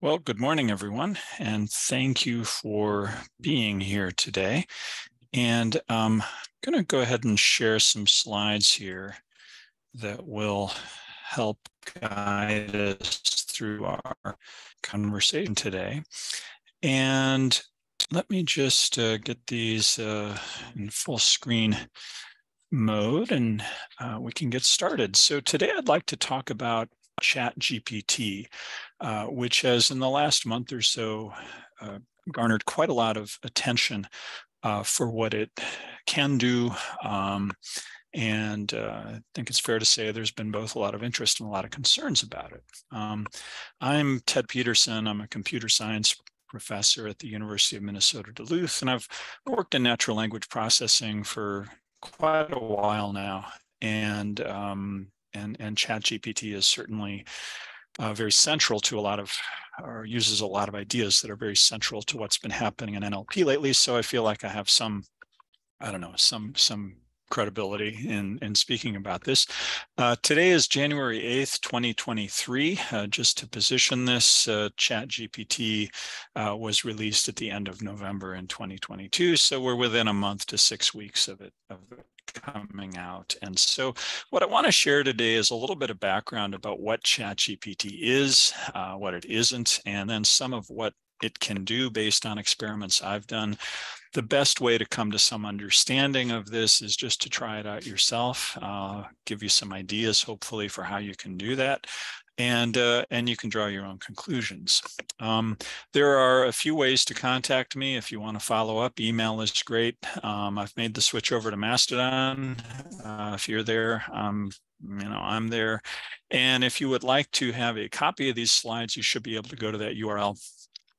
Well, good morning, everyone, and thank you for being here today. And um, I'm going to go ahead and share some slides here that will help guide us through our conversation today. And let me just uh, get these uh, in full screen mode and uh, we can get started. So today I'd like to talk about Chat GPT, uh, which has in the last month or so uh, garnered quite a lot of attention uh, for what it can do. Um, and uh, I think it's fair to say there's been both a lot of interest and a lot of concerns about it. Um, I'm Ted Pedersen. I'm a computer science professor at the University of Minnesota Duluth, and I've worked in natural language processing for quite a while now. And um, and and ChatGPT is certainly uh, very central to a lot of or uses a lot of ideas that are very central to what's been happening in NLP lately. So I feel like I have some, I don't know, some some credibility in, in speaking about this. Uh, today is January 8th, 2023. Uh, just to position this, uh, Chat GPT uh, was released at the end of November in 2022. So we're within a month to six weeks of it, of it coming out. And so what I want to share today is a little bit of background about what ChatGPT is, uh, what it isn't, and then some of what it can do based on experiments I've done. The best way to come to some understanding of this is just to try it out yourself, uh, give you some ideas, hopefully, for how you can do that and uh, and you can draw your own conclusions. Um, there are a few ways to contact me if you want to follow up. Email is great. Um, I've made the switch over to Mastodon. Uh, if you're there, um, you know I'm there. And if you would like to have a copy of these slides, you should be able to go to that URL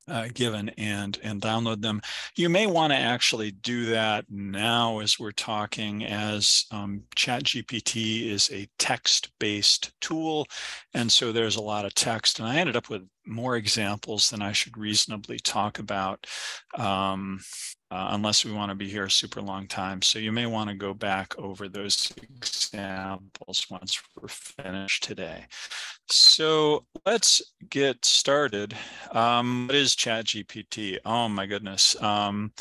uh, given and and download them. You may want to actually do that now as we're talking as um, ChatGPT is a text-based tool. And so there's a lot of text and I ended up with more examples than I should reasonably talk about um, uh, unless we want to be here a super long time. So you may want to go back over those examples once we're finished today. So let's get started. Um, what is ChatGPT? Oh my goodness. Um,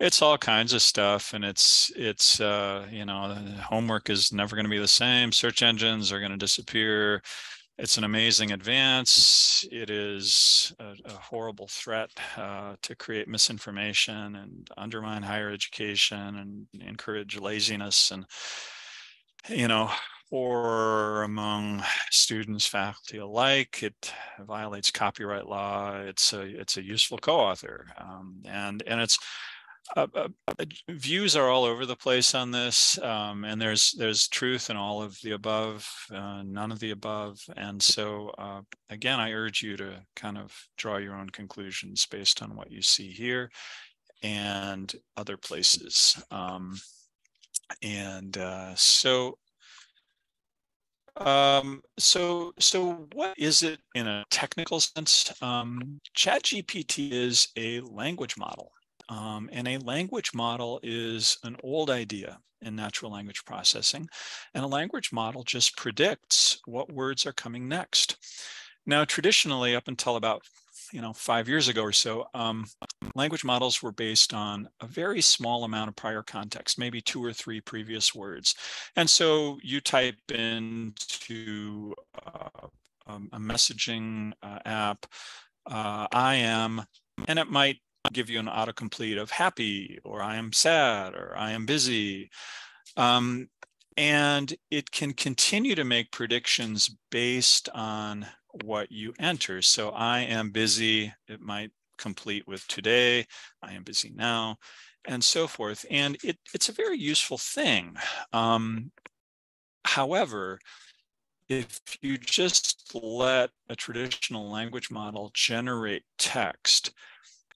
it's all kinds of stuff and it's, it's uh, you know, homework is never going to be the same. Search engines are going to disappear it's an amazing advance. It is a, a horrible threat uh, to create misinformation and undermine higher education and encourage laziness and, you know, or among students, faculty alike. It violates copyright law. It's a it's a useful co-author, um, and and it's uh, uh, uh, views are all over the place on this, um, and there's there's truth in all of the above, uh, none of the above, and so uh, again, I urge you to kind of draw your own conclusions based on what you see here and other places. Um, and uh, so um, so, so what is it in a technical sense? Um, ChatGPT is a language model. Um, and a language model is an old idea in natural language processing. And a language model just predicts what words are coming next. Now, traditionally, up until about you know five years ago or so, um, language models were based on a very small amount of prior context, maybe two or three previous words. And so you type into uh, um, a messaging uh, app, uh, I am, and it might give you an autocomplete of happy or I am sad or I am busy. Um, and it can continue to make predictions based on what you enter. So I am busy, it might complete with today, I am busy now, and so forth. And it, it's a very useful thing. Um, however, if you just let a traditional language model generate text,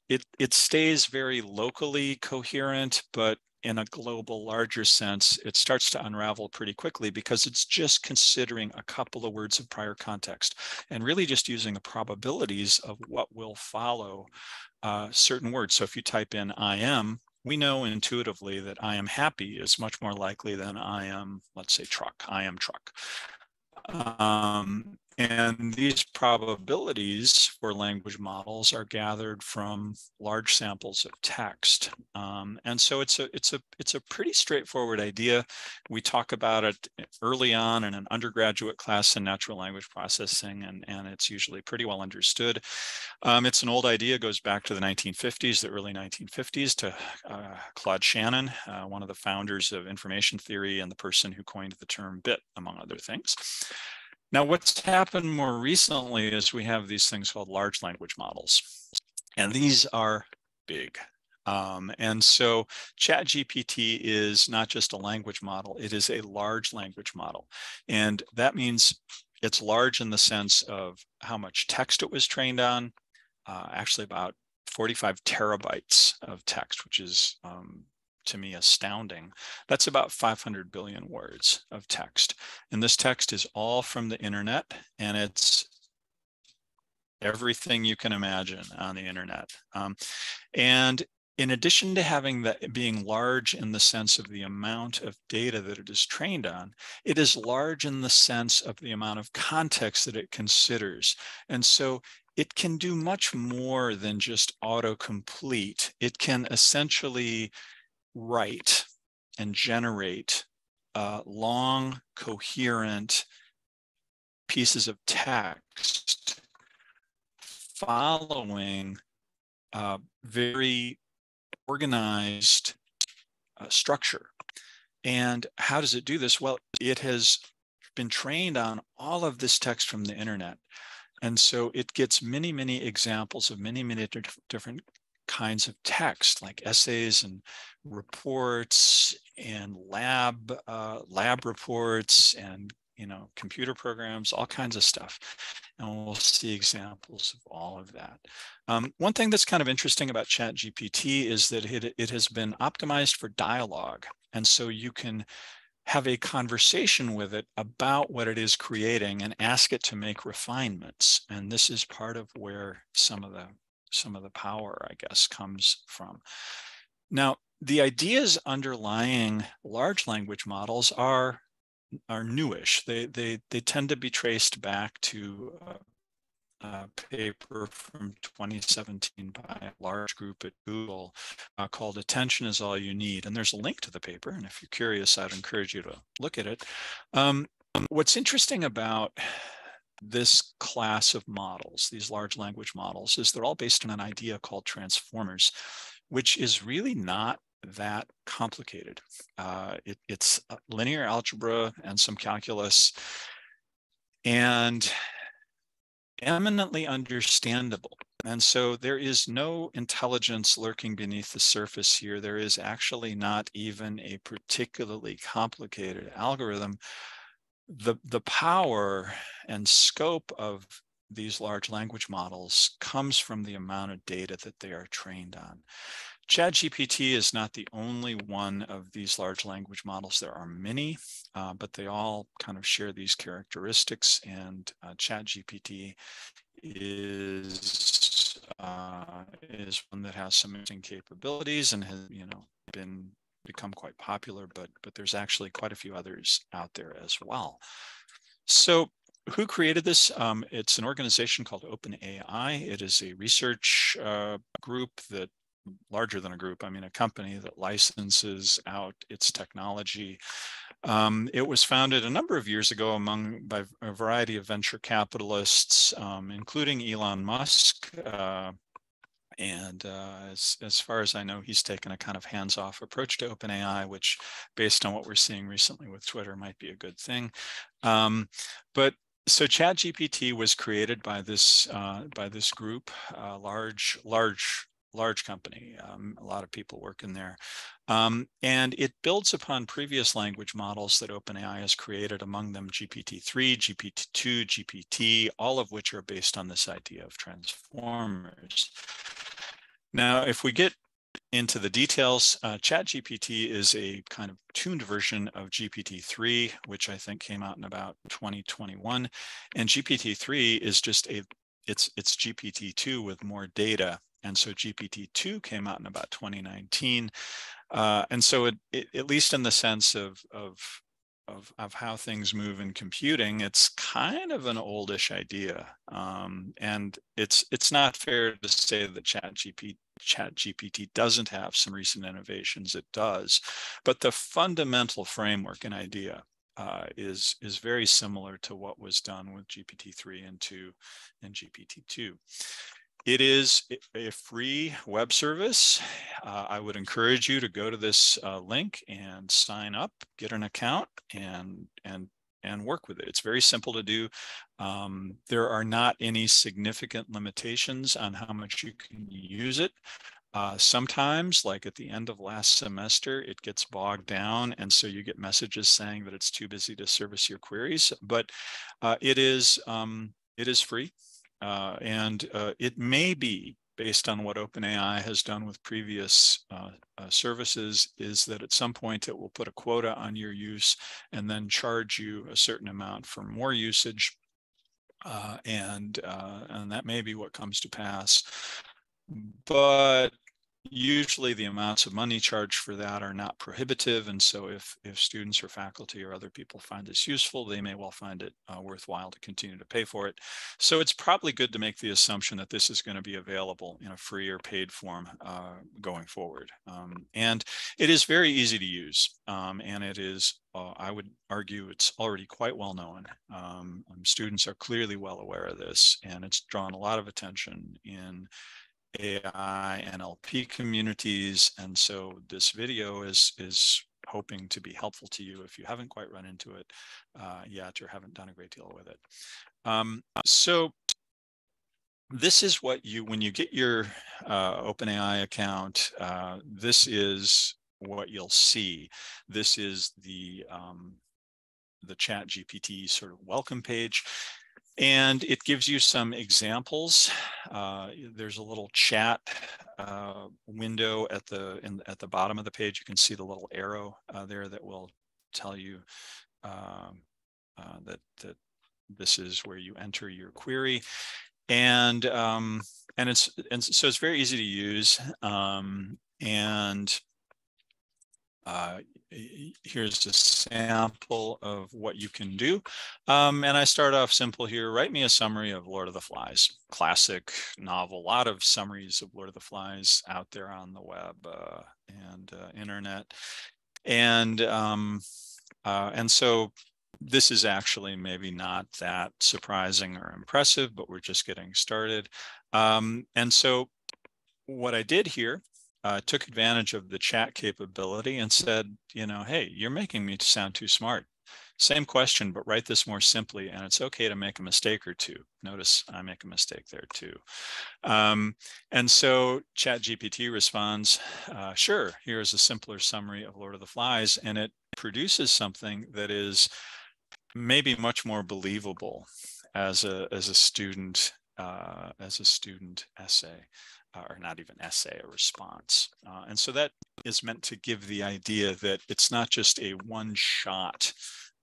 it, it stays very locally coherent, but in a global larger sense, it starts to unravel pretty quickly because it's just considering a couple of words of prior context and really just using the probabilities of what will follow uh, certain words. So if you type in I am, we know intuitively that I am happy is much more likely than I am, let's say truck, I am truck. Um, And these probabilities for language models are gathered from large samples of text. Um, and so it's a, it's, a, it's a pretty straightforward idea. We talk about it early on in an undergraduate class in natural language processing, and, and it's usually pretty well understood. Um, it's an old idea, goes back to the 1950s, the early 1950s, to uh, Claude Shannon, uh, one of the founders of information theory and the person who coined the term bit, among other things. Now, what's happened more recently is we have these things called large language models, and these are big. Um, and so ChatGPT is not just a language model, it is a large language model. And that means it's large in the sense of how much text it was trained on, uh, actually about 45 terabytes of text, which is um, to me astounding. That's about 500 billion words of text. And this text is all from the internet and it's everything you can imagine on the internet. Um, and in addition to having that being large in the sense of the amount of data that it is trained on, it is large in the sense of the amount of context that it considers. And so it can do much more than just autocomplete. It can essentially write and generate uh, long, coherent pieces of text following uh, very organized uh, structure. And how does it do this? Well, it has been trained on all of this text from the internet. And so it gets many, many examples of many, many different kinds of text like essays and reports and lab uh, lab reports and you know computer programs all kinds of stuff. And we'll see examples of all of that. Um, one thing that's kind of interesting about chat gpt is that it, it has been optimized for dialogue. And so you can have a conversation with it about what it is creating and ask it to make refinements. And this is part of where some of the some of the power, I guess, comes from. Now, the ideas underlying large language models are are newish. They they they tend to be traced back to a paper from 2017 by a large group at Google uh, called "Attention Is All You Need," and there's a link to the paper. And if you're curious, I'd encourage you to look at it. Um, what's interesting about this class of models, these large language models, is they're all based on an idea called transformers, which is really not that complicated. Uh, it, it's linear algebra and some calculus and eminently understandable. And so there is no intelligence lurking beneath the surface here. There is actually not even a particularly complicated algorithm the, the power and scope of these large language models comes from the amount of data that they are trained on. ChatGPT is not the only one of these large language models. There are many, uh, but they all kind of share these characteristics. And uh, ChatGPT is uh, is one that has some interesting capabilities and has you know been become quite popular, but, but there's actually quite a few others out there as well. So who created this? Um, it's an organization called OpenAI. It is a research uh, group that larger than a group, I mean a company that licenses out its technology. Um, it was founded a number of years ago among by a variety of venture capitalists, um, including Elon Musk, uh, and uh, as, as far as I know, he's taken a kind of hands-off approach to OpenAI, which based on what we're seeing recently with Twitter might be a good thing. Um, but so ChatGPT was created by this uh, by this group, uh, large large large company. Um, a lot of people work in there. Um, and it builds upon previous language models that OpenAI has created, among them GPT-3, GPT-2, GPT, all of which are based on this idea of transformers. Now, if we get into the details, uh, ChatGPT is a kind of tuned version of GPT-3, which I think came out in about 2021. And GPT-3 is just a, it's, it's GPT-2 with more data. And so GPT-2 came out in about 2019. Uh, and so it, it, at least in the sense of, of of, of how things move in computing, it's kind of an oldish idea. Um, and it's it's not fair to say that ChatGPT Chat GPT doesn't have some recent innovations. It does, but the fundamental framework and idea uh, is is very similar to what was done with GPT-3 and 2 and GPT-2. It is a free web service. Uh, I would encourage you to go to this uh, link and sign up, get an account, and and and work with it. It's very simple to do. Um, there are not any significant limitations on how much you can use it. Uh, sometimes, like at the end of last semester, it gets bogged down, and so you get messages saying that it's too busy to service your queries. But uh, it is um, it is free, uh, and uh, it may be based on what OpenAI has done with previous uh, uh, services, is that at some point it will put a quota on your use and then charge you a certain amount for more usage. and and that may be what comes to pass but usually the amounts of money charged for that are not prohibitive and so if if students or faculty or other people find this useful they may well find it uh, worthwhile to continue to pay for it so it's probably good to make the assumption that this is going to be available in a free or paid form uh, going forward um, and it is very easy to use um, and it is uh, I would argue it's already quite well known. Um, students are clearly well aware of this, and it's drawn a lot of attention in AI and NLP communities. And so this video is, is hoping to be helpful to you if you haven't quite run into it uh, yet or haven't done a great deal with it. Um, so this is what you, when you get your uh, OpenAI account, uh, this is what you'll see. This is the um, the chat GPT sort of welcome page. And it gives you some examples. Uh, there's a little chat uh, window at the in, at the bottom of the page. You can see the little arrow uh, there that will tell you um, uh, that that this is where you enter your query, and um, and it's and so it's very easy to use. Um, and uh, here's a sample of what you can do. Um, and I start off simple here. Write me a summary of Lord of the Flies, classic novel. A lot of summaries of Lord of the Flies out there on the web uh, and uh, internet. And um, uh, and so this is actually maybe not that surprising or impressive, but we're just getting started. Um, and so what I did here uh, took advantage of the chat capability and said, you know, hey, you're making me sound too smart. Same question, but write this more simply, and it's okay to make a mistake or two. Notice I make a mistake there too. Um, and so ChatGPT responds, uh, sure, here's a simpler summary of Lord of the Flies, and it produces something that is maybe much more believable as a, as a student, uh, as a student essay or not even essay, a response. Uh, and so that is meant to give the idea that it's not just a one shot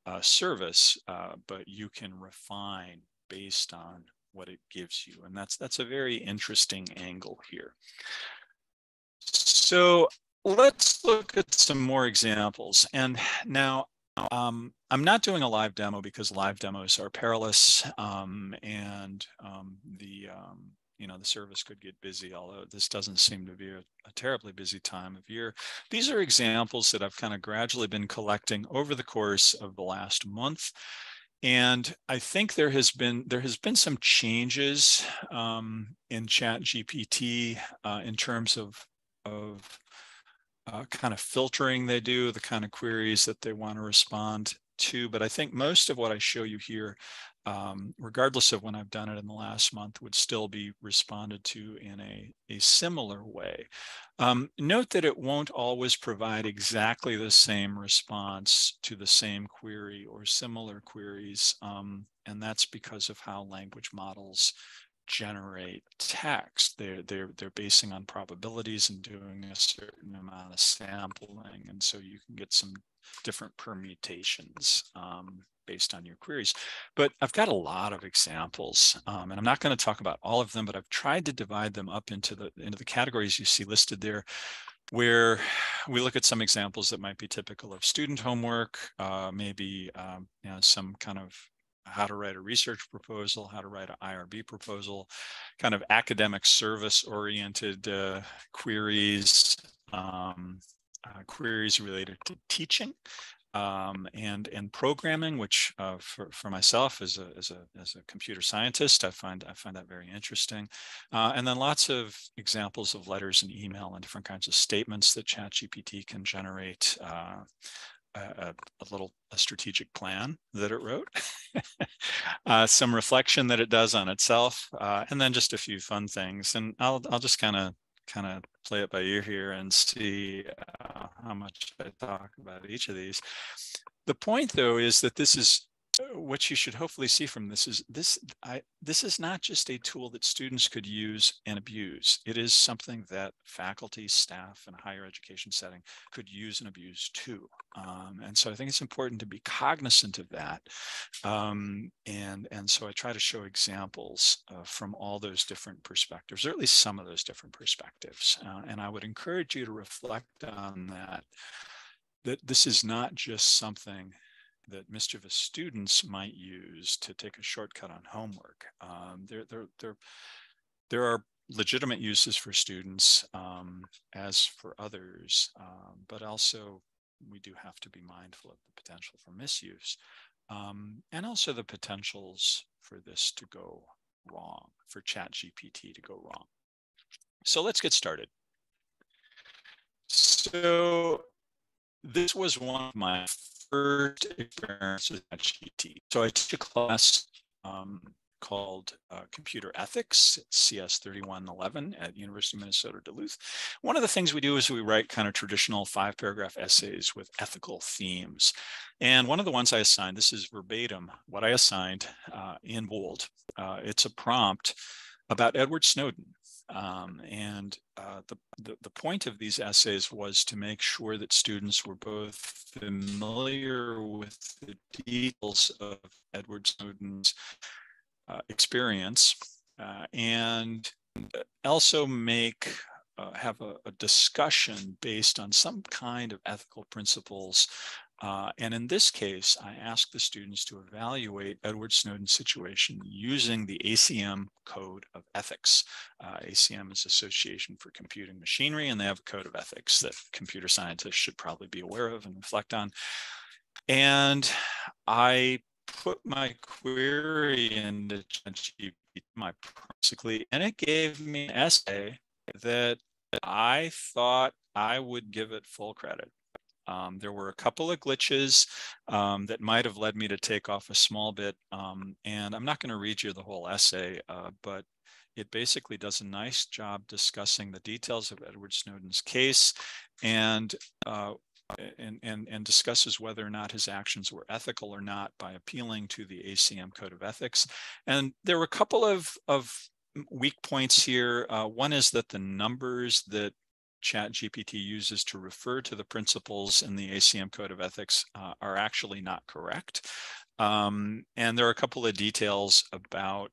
uh, service, uh, but you can refine based on what it gives you. And that's, that's a very interesting angle here. So let's look at some more examples. And now um, I'm not doing a live demo because live demos are perilous um, and um, the um, you know the service could get busy although this doesn't seem to be a, a, terribly busy time of year. These are examples that i've kind of gradually been collecting over the course of the last month and i think there has been there has been some changes um, in chat gpt uh, in terms of of uh, kind of filtering they do the kind of queries that they want to respond to but i think most of what i show you here um, regardless of when I've done it in the last month, would still be responded to in a, a similar way. Um, note that it won't always provide exactly the same response to the same query or similar queries, um, and that's because of how language models generate text. They're, they're, they're basing on probabilities and doing a certain amount of sampling, and so you can get some different permutations um, based on your queries. But I've got a lot of examples, um, and I'm not going to talk about all of them, but I've tried to divide them up into the into the categories you see listed there. where we look at some examples that might be typical of student homework, uh, maybe um, you know, some kind of how to write a research proposal, how to write an IRB proposal, kind of academic service oriented uh, queries, um, uh, queries related to teaching um, and and programming, which uh, for for myself as a as a as a computer scientist, I find I find that very interesting. Uh, and then lots of examples of letters and email and different kinds of statements that ChatGPT can generate. Uh, a, a, little a strategic plan that it wrote, uh, some reflection that it does on itself, uh, and then just a few fun things. And I'll I'll just kind of kind of play it by ear here and see uh, how much I talk about each of these. The point, though, is that this is what you should hopefully see from this is this I, this is not just a tool that students could use and abuse. It is something that faculty, staff, and higher education setting could use and abuse too. Um, and so I think it's important to be cognizant of that. Um, and, and so I try to show examples uh, from all those different perspectives, or at least some of those different perspectives. Uh, and I would encourage you to reflect on that that this is not just something that mischievous students might use to take a shortcut on homework. Um, there, there, there, there are legitimate uses for students um, as for others, um, but also we do have to be mindful of the potential for misuse um, and also the potentials for this to go wrong, for ChatGPT to go wrong. So let's get started. So this was one of my first experiences at GT. So I took a class um, called uh, Computer Ethics at CS 3111 at University of Minnesota Duluth. One of the things we do is we write kind of traditional five paragraph essays with ethical themes. And one of the ones I assigned, this is verbatim what I assigned uh, in bold. Uh, it's a prompt about Edward Snowden. Um, and uh, the, the, the point of these essays was to make sure that students were both familiar with the details of Edward Snowden's uh, experience uh, and also make uh, have a, a, discussion based on some kind of ethical principles uh, and in this case, I asked the students to evaluate Edward Snowden's situation using the ACM Code of Ethics. Uh, ACM is Association for Computing Machinery, and they have a code of ethics that computer scientists should probably be aware of and reflect on. And I put my query into my basically, and it gave me an essay that I thought I would give it full credit. Um, there were a couple of glitches um, that might have led me to take off a small bit. Um, and I'm not going to read you the whole essay, uh, but it basically does a nice job discussing the details of Edward Snowden's case and uh, and, and, and discusses whether or not his actions were ethical or not by appealing to the ACM Code of Ethics. And there were a couple of, of weak points here. Uh, one is that the numbers that ChatGPT uses to refer to the principles in the ACM Code of Ethics uh, are actually not correct. Um, and there are a couple of details about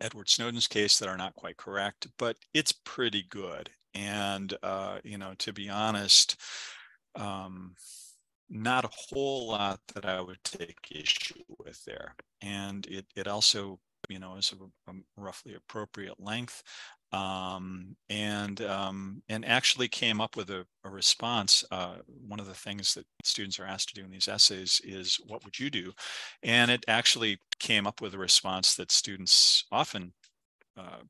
Edward Snowden's case that are not quite correct, but it's pretty good. And, uh, you know, to be honest, um, not a whole lot that I would take issue with there. And it, it also, you know, is a, a roughly appropriate length um, and um, and actually came up with a, a response. Uh, one of the things that students are asked to do in these essays is, "What would you do?" And it actually came up with a response that students often uh,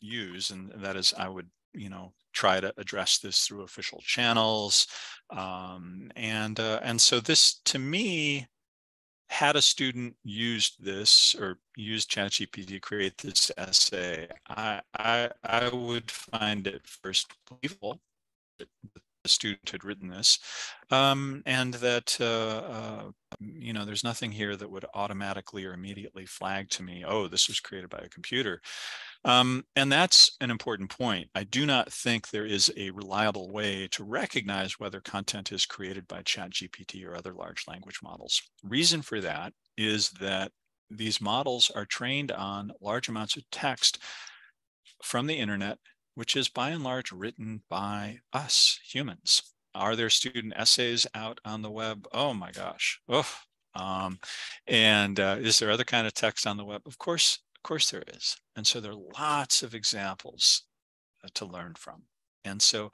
use, and that is, "I would, you know, try to address this through official channels." Um, and uh, and so this, to me, had a student used this or used ChatGPT to create this essay, I, I, I would find it first believable that the student had written this, um, and that uh, uh, you know there's nothing here that would automatically or immediately flag to me, oh, this was created by a computer. Um, and that's an important point. I do not think there is a reliable way to recognize whether content is created by ChatGPT or other large language models. Reason for that is that these models are trained on large amounts of text from the internet which is by and large written by us humans. Are there student essays out on the web? Oh my gosh. Oh, um, and uh, is there other kind of text on the web? Of course, of course there is. And so there are lots of examples uh, to learn from. And so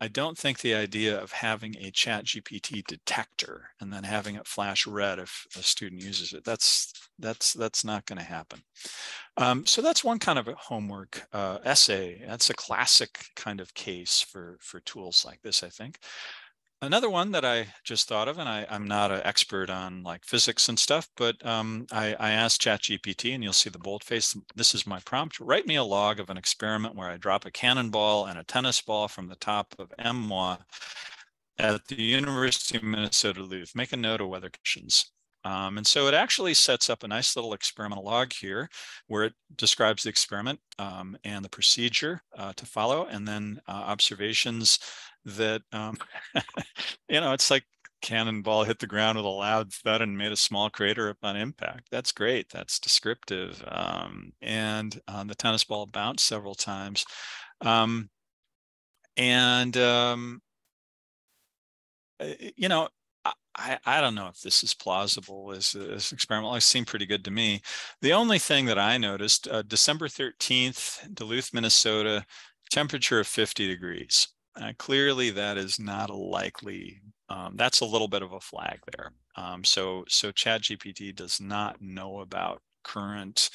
I don't think the idea of having a chat GPT detector and then having it flash red if a student uses it, that's that's that's not going to happen. Um, so that's one kind of a homework uh, essay. That's a classic kind of case for, for tools like this, I think. Another one that I just thought of, and I, am not an expert on like physics and stuff, but um, I, I asked ChatGPT, and you'll see the boldface. This is my prompt. Write me a log of an experiment where I drop a cannonball and a tennis ball from the top of MWA at the University of Minnesota Duluth. Make a note of weather conditions. Um, and so it actually sets up a nice little experimental log here where it describes the experiment um, and the procedure uh, to follow and then uh, observations that, um, you know, it's like cannonball hit the ground with a loud thud and made a small crater upon impact. That's great. That's descriptive. Um, and uh, the tennis ball bounced several times. Um, and, um, eh, you know, I, I don't know if this is plausible as this experiment. It seemed pretty good to me. The only thing that I noticed, uh, December 13th, Duluth, Minnesota, temperature of 50 degrees. Uh, clearly, that is not a likely. Um, that's a little bit of a flag there. Um, so, so ChatGPT does not know about current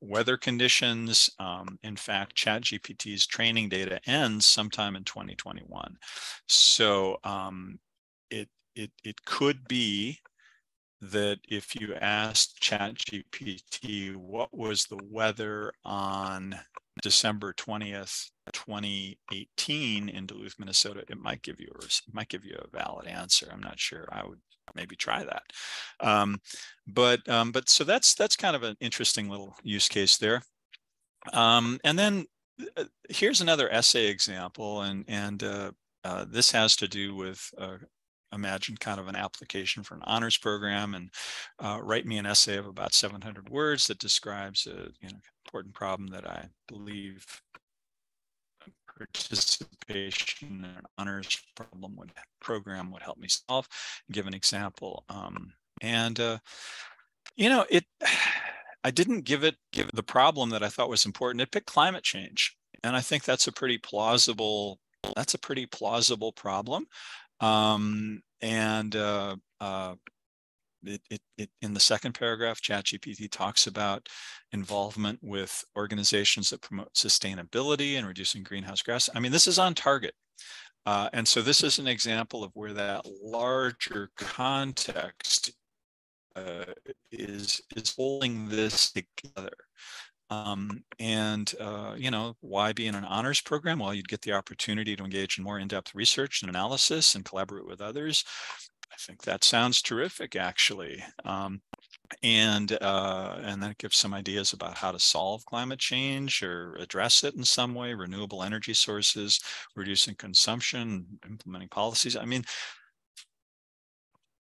weather conditions. Um, in fact, ChatGPT's training data ends sometime in 2021. So um, it it, it could be that if you asked ChatGPT what was the weather on December 20th, 2018 in Duluth, Minnesota, it might give you a it might give you a valid answer. I'm not sure. I would maybe try that. Um, but um, but so that's that's kind of an interesting little use case there. Um, and then uh, here's another essay example, and and uh, uh, this has to do with uh, imagine kind of an application for an honors program and uh, write me an essay of about 700 words that describes a you know, important problem that I believe participation and honors problem would program would help me solve. Give an example, um, and uh, you know it. I didn't give it give the problem that I thought was important. It picked climate change, and I think that's a pretty plausible. That's a pretty plausible problem. Um, and uh, uh, it, it, it, in the second paragraph, ChatGPT talks about involvement with organizations that promote sustainability and reducing greenhouse gas. I mean, this is on target. Uh, and so this is an example of where that larger context uh, is, is holding this together. Um, and, uh, you know, why be in an honors program? Well, you'd get the opportunity to engage in more in-depth research and analysis and collaborate with others. I think that sounds terrific, actually. Um, and uh, and that gives some ideas about how to solve climate change or address it in some way, renewable energy sources, reducing consumption, implementing policies. I mean,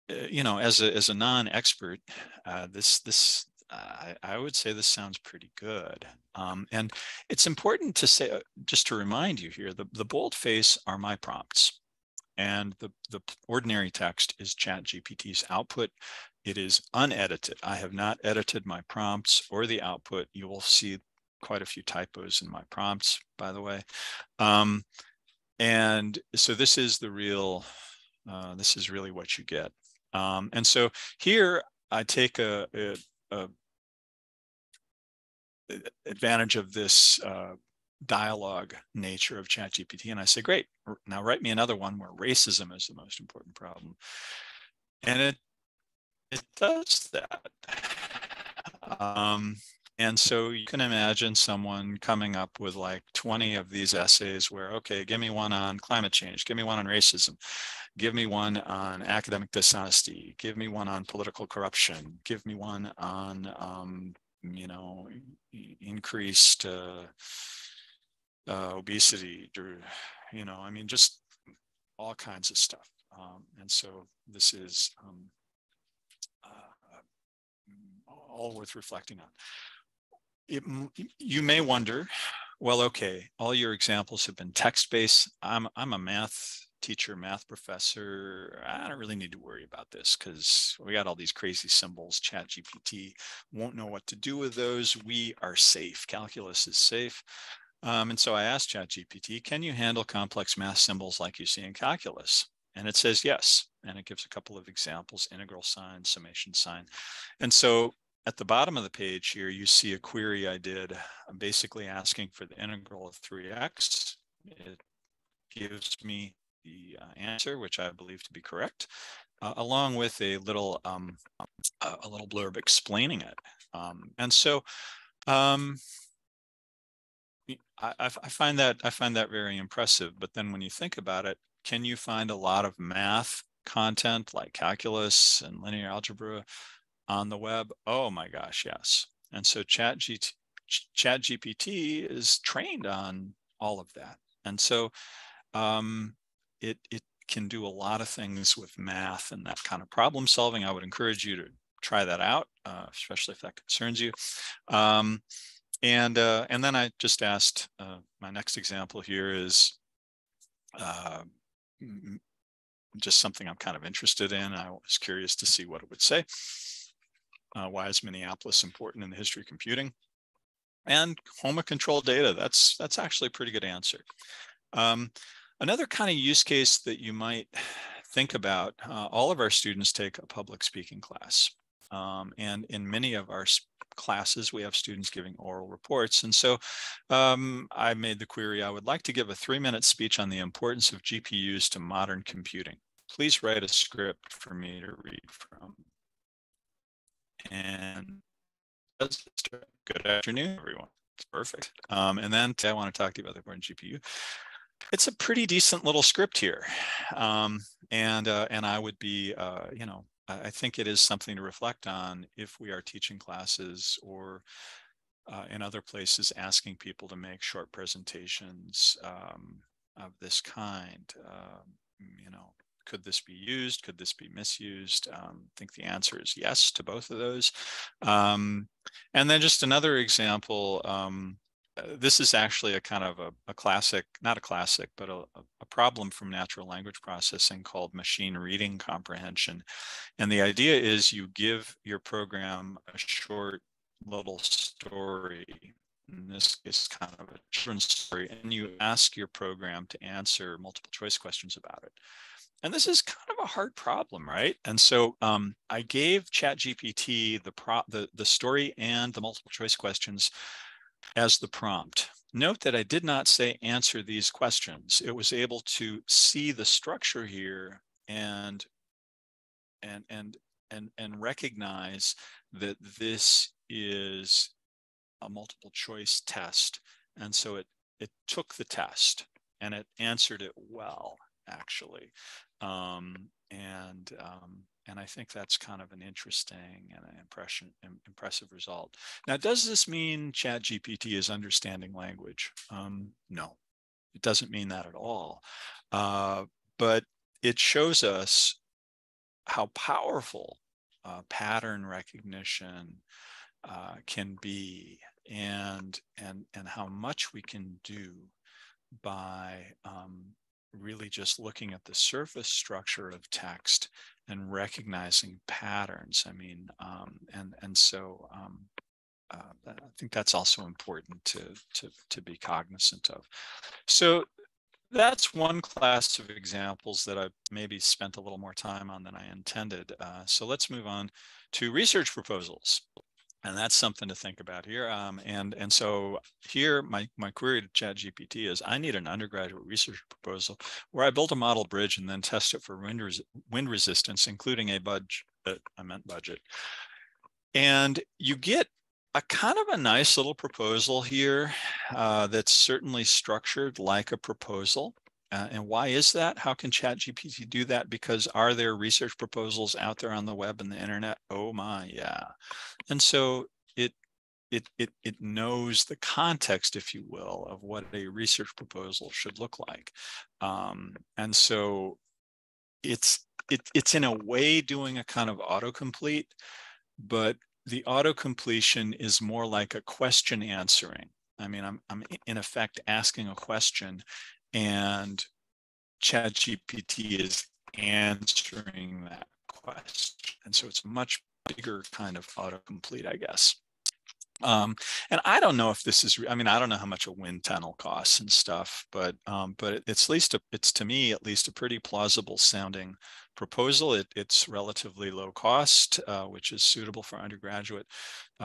uh, you know, as a as a non-expert, uh, this this I, I, would say this sounds pretty good. Um, and it's important to say, uh, just to remind you here, the, the boldface are my prompts. And the, the ordinary text is ChatGPT's output. It is unedited. I have not edited my prompts or the output. You will see quite a few typos in my prompts, by the way. Um, and so this is the real, uh, this is really what you get. Um, and so here I take a, a, a advantage of this uh, dialogue nature of ChatGPT. And I say, great, now write me another one where racism is the most important problem. And it it does that. Um, and so you can imagine someone coming up with like 20 of these essays where, okay, give me one on climate change, give me one on racism, give me one on academic dishonesty, give me one on political corruption, give me one on um, you know, increased uh, uh, obesity, you know, I mean, just all kinds of stuff. Um, and so this is um, uh, all worth reflecting on. It, you may wonder well, okay, all your examples have been text-based. I'm, I'm a math teacher, math professor. I don't really need to worry about this because we got all these crazy symbols. Chat GPT won't know what to do with those. We are safe. Calculus is safe. Um, and so I asked ChatGPT, can you handle complex math symbols like you see in calculus? And it says yes. And it gives a couple of examples, integral sign, summation sign. And so at the bottom of the page here, you see a query I did. I'm basically asking for the integral of 3x. It gives me the uh, answer, which I believe to be correct, uh, along with a little um, a little blurb explaining it. Um, and so um, I, I find that I find that very impressive. But then when you think about it, can you find a lot of math content like calculus and linear algebra on the web? Oh my gosh, yes. And so Chat, Chat GPT is trained on all of that. And so um, it, it can do a lot of things with math and that kind of problem solving. I would encourage you to try that out, uh, especially if that concerns you. Um, and uh, and then I just asked uh, my next example here is uh, just something I'm kind of interested in. I was curious to see what it would say. Uh, why is Minneapolis important in the history of computing? And HOMA control data. That's that's actually a pretty good answer. Um, another kind of use case that you might think about. Uh, all of our students take a public speaking class, um, and in many of our classes, we have students giving oral reports. And so um, I made the query, I would like to give a three minute speech on the importance of GPUs to modern computing. Please write a script for me to read from. And good afternoon, everyone. It's perfect. Um, and then I want to talk to you about the important GPU. It's a pretty decent little script here. Um, and, uh, and I would be, uh, you know, I think it is something to reflect on if we are teaching classes or uh, in other places asking people to make short presentations um, of this kind. Uh, you know, could this be used? Could this be misused? Um, I think the answer is yes to both of those. Um, and then just another example, um, this is actually a kind of a, a classic, not a classic, but a, a, problem from natural language processing called machine reading comprehension. And the idea is you give your program a short little story, in this case, kind of a children's story, and you ask your program to answer multiple choice questions about it. And this is kind of a hard problem, right? And so um, I gave ChatGPT the, pro- the the story and the multiple choice questions as the prompt. Note that I did not say answer these questions. It was able to see the structure here and and and and and recognize that this is a multiple choice test. And so it it took the test and it answered it well, actually. Um, and um, and I think that's kind of an interesting and an impression, impressive result. Now, does this mean ChatGPT is understanding language? Um, no, it doesn't mean that at all. Uh, but it shows us how powerful uh, pattern recognition uh, can be and, and, and how much we can do by um, really just looking at the surface structure of text and recognizing patterns. I mean, um, and and so um, uh, I think that's also important to to to be cognizant of. So that's one class of examples that I maybe spent a little more time on than I intended. Uh, so let's move on to research proposals and that's something to think about here. Um, and and so here, my my query to ChatGPT is: I need an undergraduate research proposal where I build a model bridge and then test it for wind res wind resistance, including a budget. Uh, I meant budget. And you get a kind of a nice little proposal here uh, that's certainly structured like a proposal. Uh, and why is that? How can ChatGPT do that? Because are there research proposals out there on the web and the internet? Oh my, yeah. And so it it it it knows the context, if you will, of what a research proposal should look like. Um, and so it's it, it's in a way doing a kind of autocomplete, but the autocompletion is more like a question answering I mean, I'm, I'm in effect asking a question and ChatGPT is answering that question. And so it's a much bigger kind of autocomplete, I guess. Um, and I don't know if this is, I mean, I don't know how much a wind tunnel costs and stuff, but um, but it's at least, a, it's to me at least a pretty plausible sounding proposal. It, it's relatively low cost, uh, which is suitable for undergraduate uh,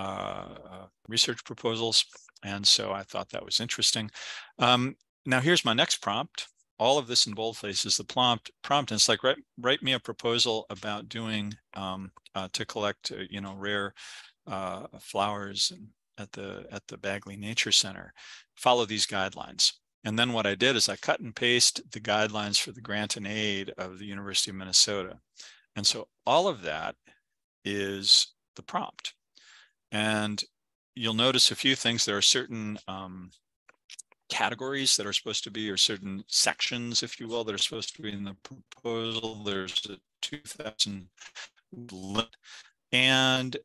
uh, research proposals. And so I thought that was interesting. Um, now here's my next prompt. All of this in boldface is the prompt. Prompt, and it's like write write me a proposal about doing um, uh, to collect, uh, you know, rare uh, flowers at the at the Bagley Nature Center. Follow these guidelines. And then what I did is I cut and paste the guidelines for the Grant-in-Aid of the University of Minnesota. And so all of that is the prompt. And you'll notice a few things. There are certain um, categories that are supposed to be, or certain sections, if you will, that are supposed to be in the proposal. There's a 2000 limit. and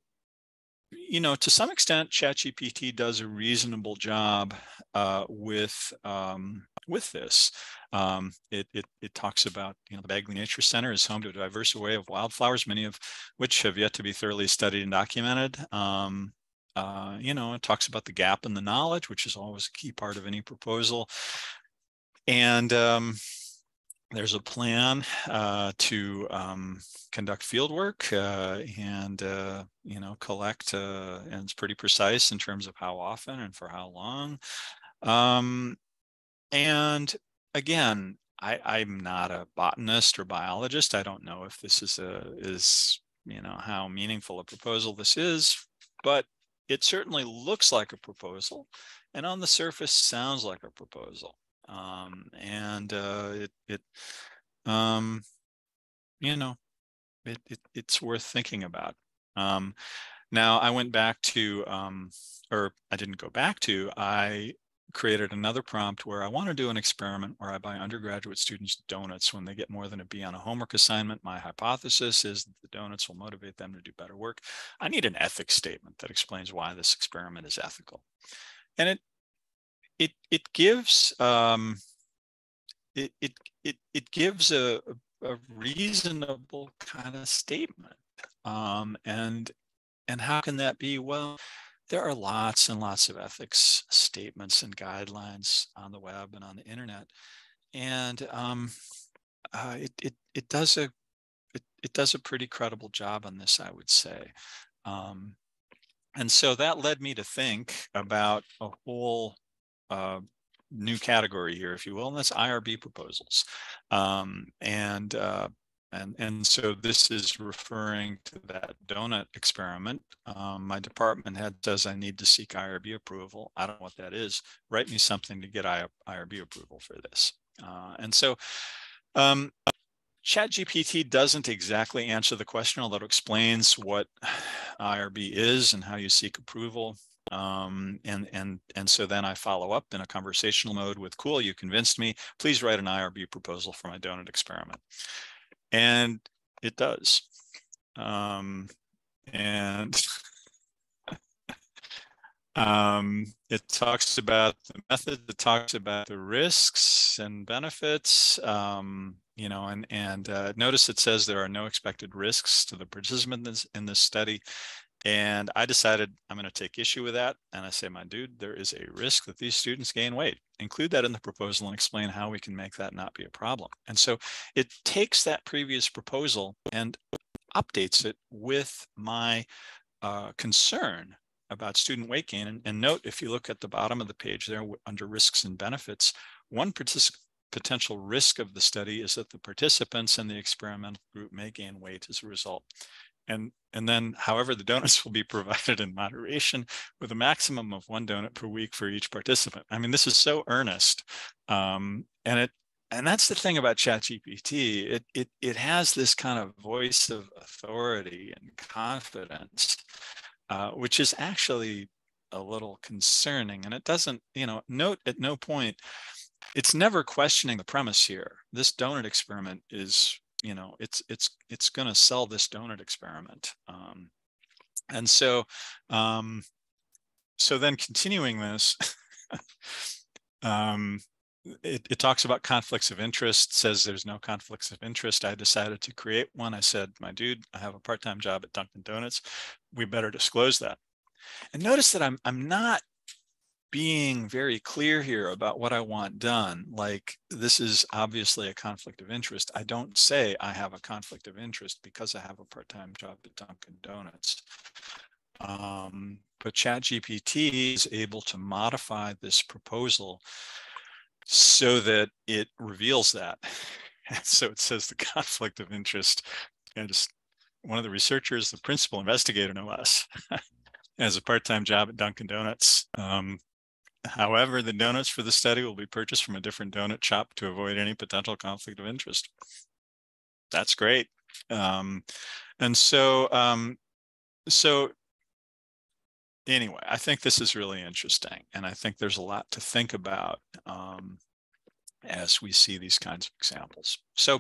you know, to some extent, ChatGPT does a reasonable job uh, with um, with this. Um, it, it, it talks about you know the Bagley Nature Center is home to a diverse array of wildflowers, many of which have yet to be thoroughly studied and documented. Um, uh, you know, it talks about the gap in the knowledge, which is always a key part of any proposal. And um, there's a plan uh, to um, conduct field work uh, and uh, you know collect uh, and it's pretty precise in terms of how often and for how long um, and again I, am not a botanist or biologist I don't know if this is a is you know how meaningful a proposal this is but it certainly looks like a proposal and on the surface sounds like a proposal um, and uh, it it um, you know it, it, it's worth thinking about. Um, now I went back to, um, or I didn't go back to, I created another prompt where I want to do an experiment where I buy undergraduate students donuts when they get more than a B on a homework assignment. My hypothesis is that the donuts will motivate them to do better work. I need an ethics statement that explains why this experiment is ethical. And it it it gives um, it, it it it gives a, a reasonable kind of statement. Um, and and how can that be? Well, there are lots and lots of ethics statements and guidelines on the web and on the internet, and um, uh, it, it it does a it, it does a pretty credible job on this, I would say. Um, and so that led me to think about a whole uh, new category here, if you will, and that's IRB proposals. Um, and uh, and and so this is referring to that donut experiment. Um, my department head says I need to seek IRB approval. I don't know what that is. Write me something to get IRB approval for this. Uh, and so um, ChatGPT doesn't exactly answer the question, although it explains what IRB is and how you seek approval. Um, and and and so then I follow up in a conversational mode with cool you convinced me please write an IRB proposal for my donut experiment and it does. Um, and um, it talks about the method it talks about the risks and benefits um, you know and and uh, notice it says there are no expected risks to the participants in this study and I decided I'm going to take issue with that. And I say, my dude, there is a risk that these students gain weight. Include that in the proposal and explain how we can make that not be a problem. And so it takes that previous proposal and updates it with my uh, concern about student weight gain. And, and, note, if you look at the bottom of the page there under risks and benefits, one potential risk of the study is that the participants in the experimental group may gain weight as a result and and then however the donuts will be provided in moderation with a maximum of one donut per week for each participant i mean this is so earnest um, and it and that's the thing about ChatGPT. It, it, it has this kind of voice of authority and confidence, uh, which is actually a little concerning. And it doesn't, you know, note at no point, it's never questioning the premise here. This donut experiment is you know it's it's it's going to sell this donut experiment um, and so um, so then continuing this um, it, it, talks about conflicts of interest, says there's no conflicts of interest. I decided to create one. I said, my dude, I have a part-time job at Dunkin' Donuts. We better disclose that. And notice that I'm, I'm not being very clear here about what I want done. Like this is obviously a conflict of interest. I don't say I have a conflict of interest because I have a part-time job at Dunkin' Donuts. Um, but ChatGPT is able to modify this proposal so that it reveals that. And so it says the conflict of interest. And just one of the researchers, the principal investigator, no less, has a part-time job at Dunkin' Donuts. Um, however, the donuts for the study will be purchased from a different donut shop to avoid any potential conflict of interest. That's great. Um, and so, um, so anyway, I think this is really interesting. And I think there's a lot to think about um, as we see these kinds of examples. So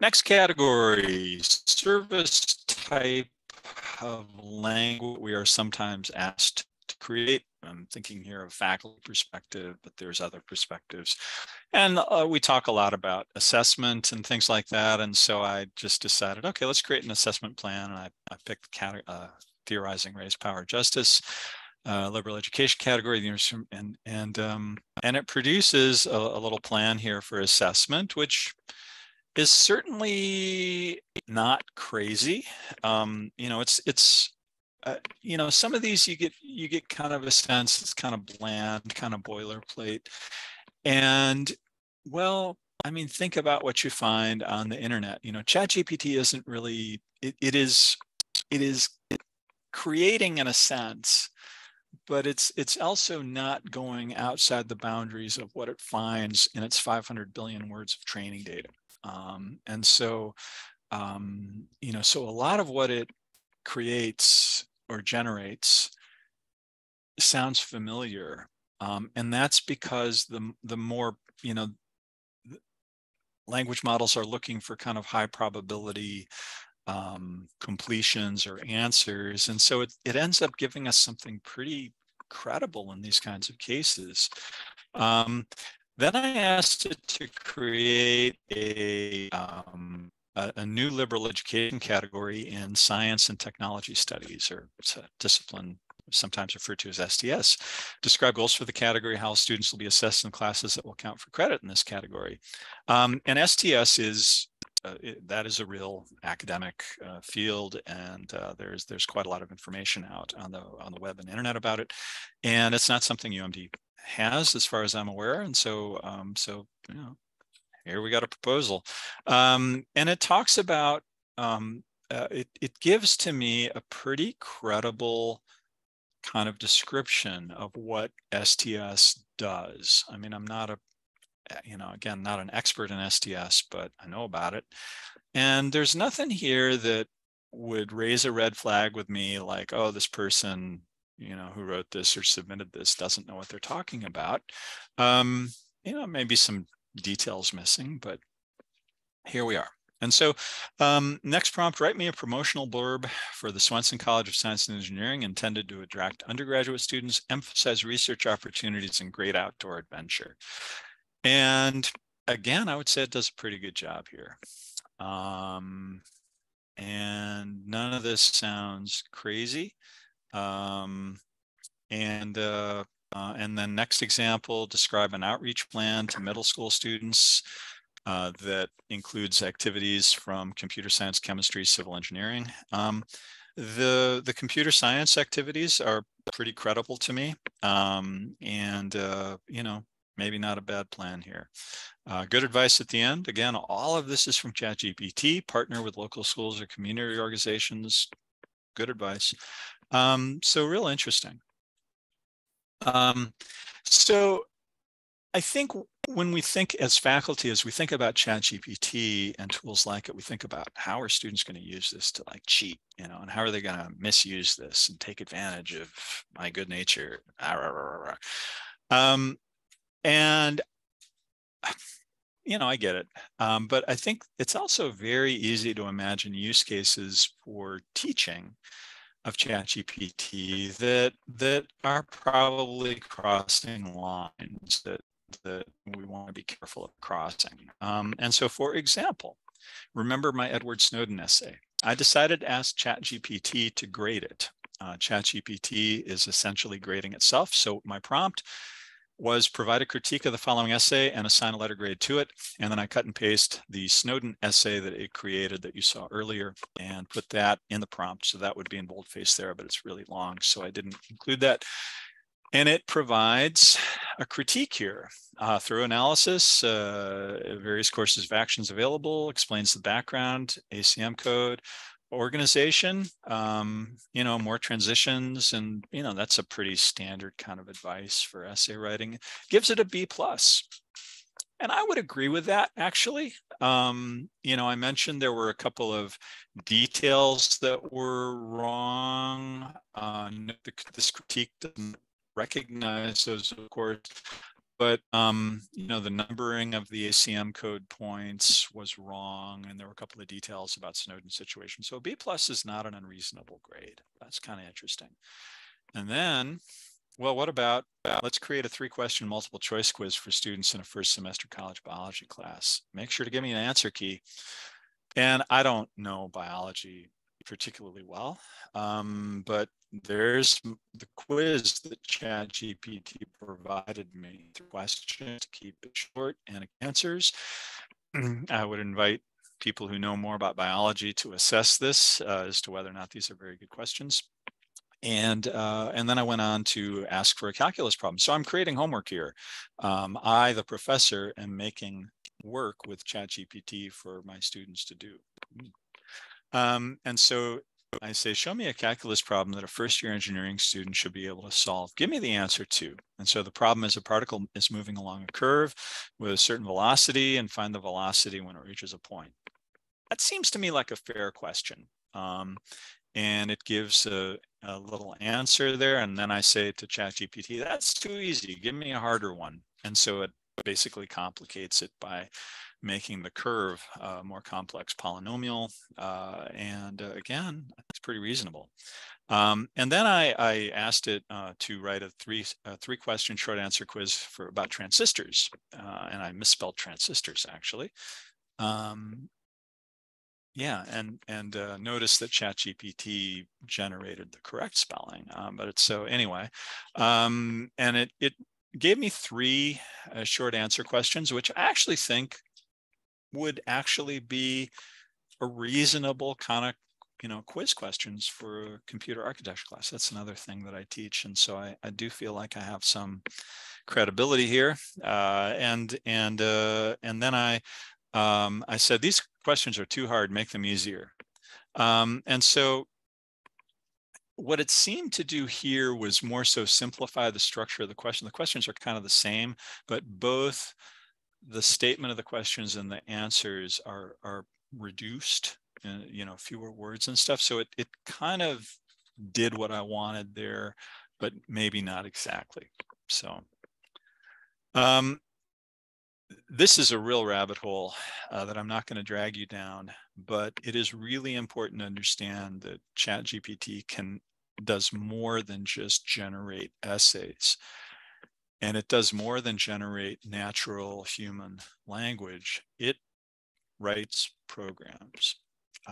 next category, service type of language we are sometimes asked to create. I'm thinking here of faculty perspective, but there's other perspectives. And uh, we talk a lot about assessment and things like that. And so I just decided, okay, let's create an assessment plan. And I, I picked uh, theorizing race, power, justice, uh, liberal education category, and and um, and it produces a, a, little plan here for assessment, which is certainly not crazy. Um, you know, it's it's uh, you know some of these you get you get kind of a sense it's kind of bland, kind of boilerplate, and well, I mean, think about what you find on the internet. You know, ChatGPT isn't really it, it is it is creating in a sense but it's it's also not going outside the boundaries of what it finds in its 500 billion words of training data um, and so um, you know so a lot of what it creates or generates sounds familiar um, and that's because the the more you know language models are looking for kind of high probability um, completions or answers. And so it, it ends up giving us something pretty credible in these kinds of cases. Um, then I asked it to create a, um, a, a, new liberal education category in science and technology studies, or it's a discipline sometimes referred to as STS. Describe goals for the category, how students will be assessed in classes that will count for credit in this category. Um, and STS is uh, it, that is a real academic uh, field, and uh, there's there's quite a lot of information out on the on the web and internet about it, and it's not something UMD has, as far as I'm aware. And so um, so you know, here we got a proposal, um, and it talks about um, uh, it it gives to me a pretty credible kind of description of what STS does. I mean, I'm not a you know, again, not an expert in STS, but I know about it. And there's nothing here that would raise a red flag with me like, oh, this person, you know, who wrote this or submitted this doesn't know what they're talking about. Um, you know, maybe some details missing, but here we are. And so um, next prompt, write me a promotional blurb for the Swenson College of Science and Engineering intended to attract undergraduate students, emphasize research opportunities and great outdoor adventure. And again, I would say it does a pretty good job here. Um, and none of this sounds crazy. Um, and uh, uh, and then next example, describe an outreach plan to middle school students uh, that includes activities from computer science, chemistry, civil engineering. Um, the the computer science activities are pretty credible to me, um, and uh, you know maybe not a bad plan here. Uh, good advice at the end. Again, all of this is from ChatGPT. Partner with local schools or community organizations. Good advice. Um, so real interesting. Um, so I think when we think as faculty, as we think about ChatGPT and tools like it, we think about how are students going to use this to like cheat, you know, and how are they going to misuse this and take advantage of my good nature. Um, and you know, I get it. Um, but I think it's also very easy to imagine use cases for teaching of ChatGPT that that are probably crossing lines that that we want to be careful of crossing. Um, and so, for example, remember my Edward Snowden essay. I decided to ask ChatGPT to grade it. Uh, ChatGPT is essentially grading itself. So my prompt was provide a critique of the following essay and assign a letter grade to it. And then I cut and paste the Snowden essay that it created that you saw earlier and put that in the prompt. So that would be in boldface there, but it's really long. So I didn't include that. And it provides a critique here. Uh, thorough analysis, uh, various courses of actions available, explains the background, ACM code, organization, um, you know, more transitions. And, you know, that's a pretty standard kind of advice for essay writing. Gives it a B plus. And I would agree with that actually. Um, you know, I mentioned there were a couple of details that were wrong. Uh, this critique doesn't recognize those, of course. But um, you know, the numbering of the ACM code points was wrong, and there were a couple of details about Snowden's situation. So B plus is not an unreasonable grade. That's kind of interesting. And then, well, what about let's create a three-question multiple choice quiz for students in a first semester college biology class. Make sure to give me an answer key. And I don't know biology particularly well. Um, but there's the quiz that ChatGPT provided me. Questions to keep it short and answers. I would invite people who know more about biology to assess this uh, as to whether or not these are very good questions. And, uh, and then I went on to ask for a calculus problem. So I'm creating homework here. Um, I, the professor, am making work with ChatGPT for my students to do. Um, and so I say, show me a calculus problem that a first year engineering student should be able to solve. Give me the answer to. And so the problem is a particle is moving along a curve with a certain velocity and find the velocity when it reaches a point. That seems to me like a fair question. Um, and it gives a, a, little answer there. And then I say to ChatGPT, that's too easy. Give me a harder one. And so it basically complicates it by making the curve a more complex polynomial. Uh, and uh, again, it's pretty reasonable. Um, and then I, I asked it uh, to write a three, a three question short answer quiz for about transistors. Uh, and I misspelled transistors actually. Um, yeah, and and uh, notice that ChatGPT generated the correct spelling. Um, but it's so anyway, um, and it it gave me three uh, short answer questions, which I actually think would actually be a reasonable kind of you know quiz questions for a computer architecture class. That's another thing that i teach and so i, I do feel like i have some credibility here. Uh, and and uh, and then i um, i said these questions are too hard. Make them easier. Um, and so what it seemed to do here was more so simplify the structure of the question. The questions are kind of the same but both the statement of the questions and the answers are are reduced and you know fewer words and stuff. So it it kind of did what i wanted there but maybe not exactly. So um this is a real rabbit hole uh, that i'm not going to drag you down but it is really important to understand that chat gpt can does more than just generate essays and it does more than generate natural human language. It writes programs.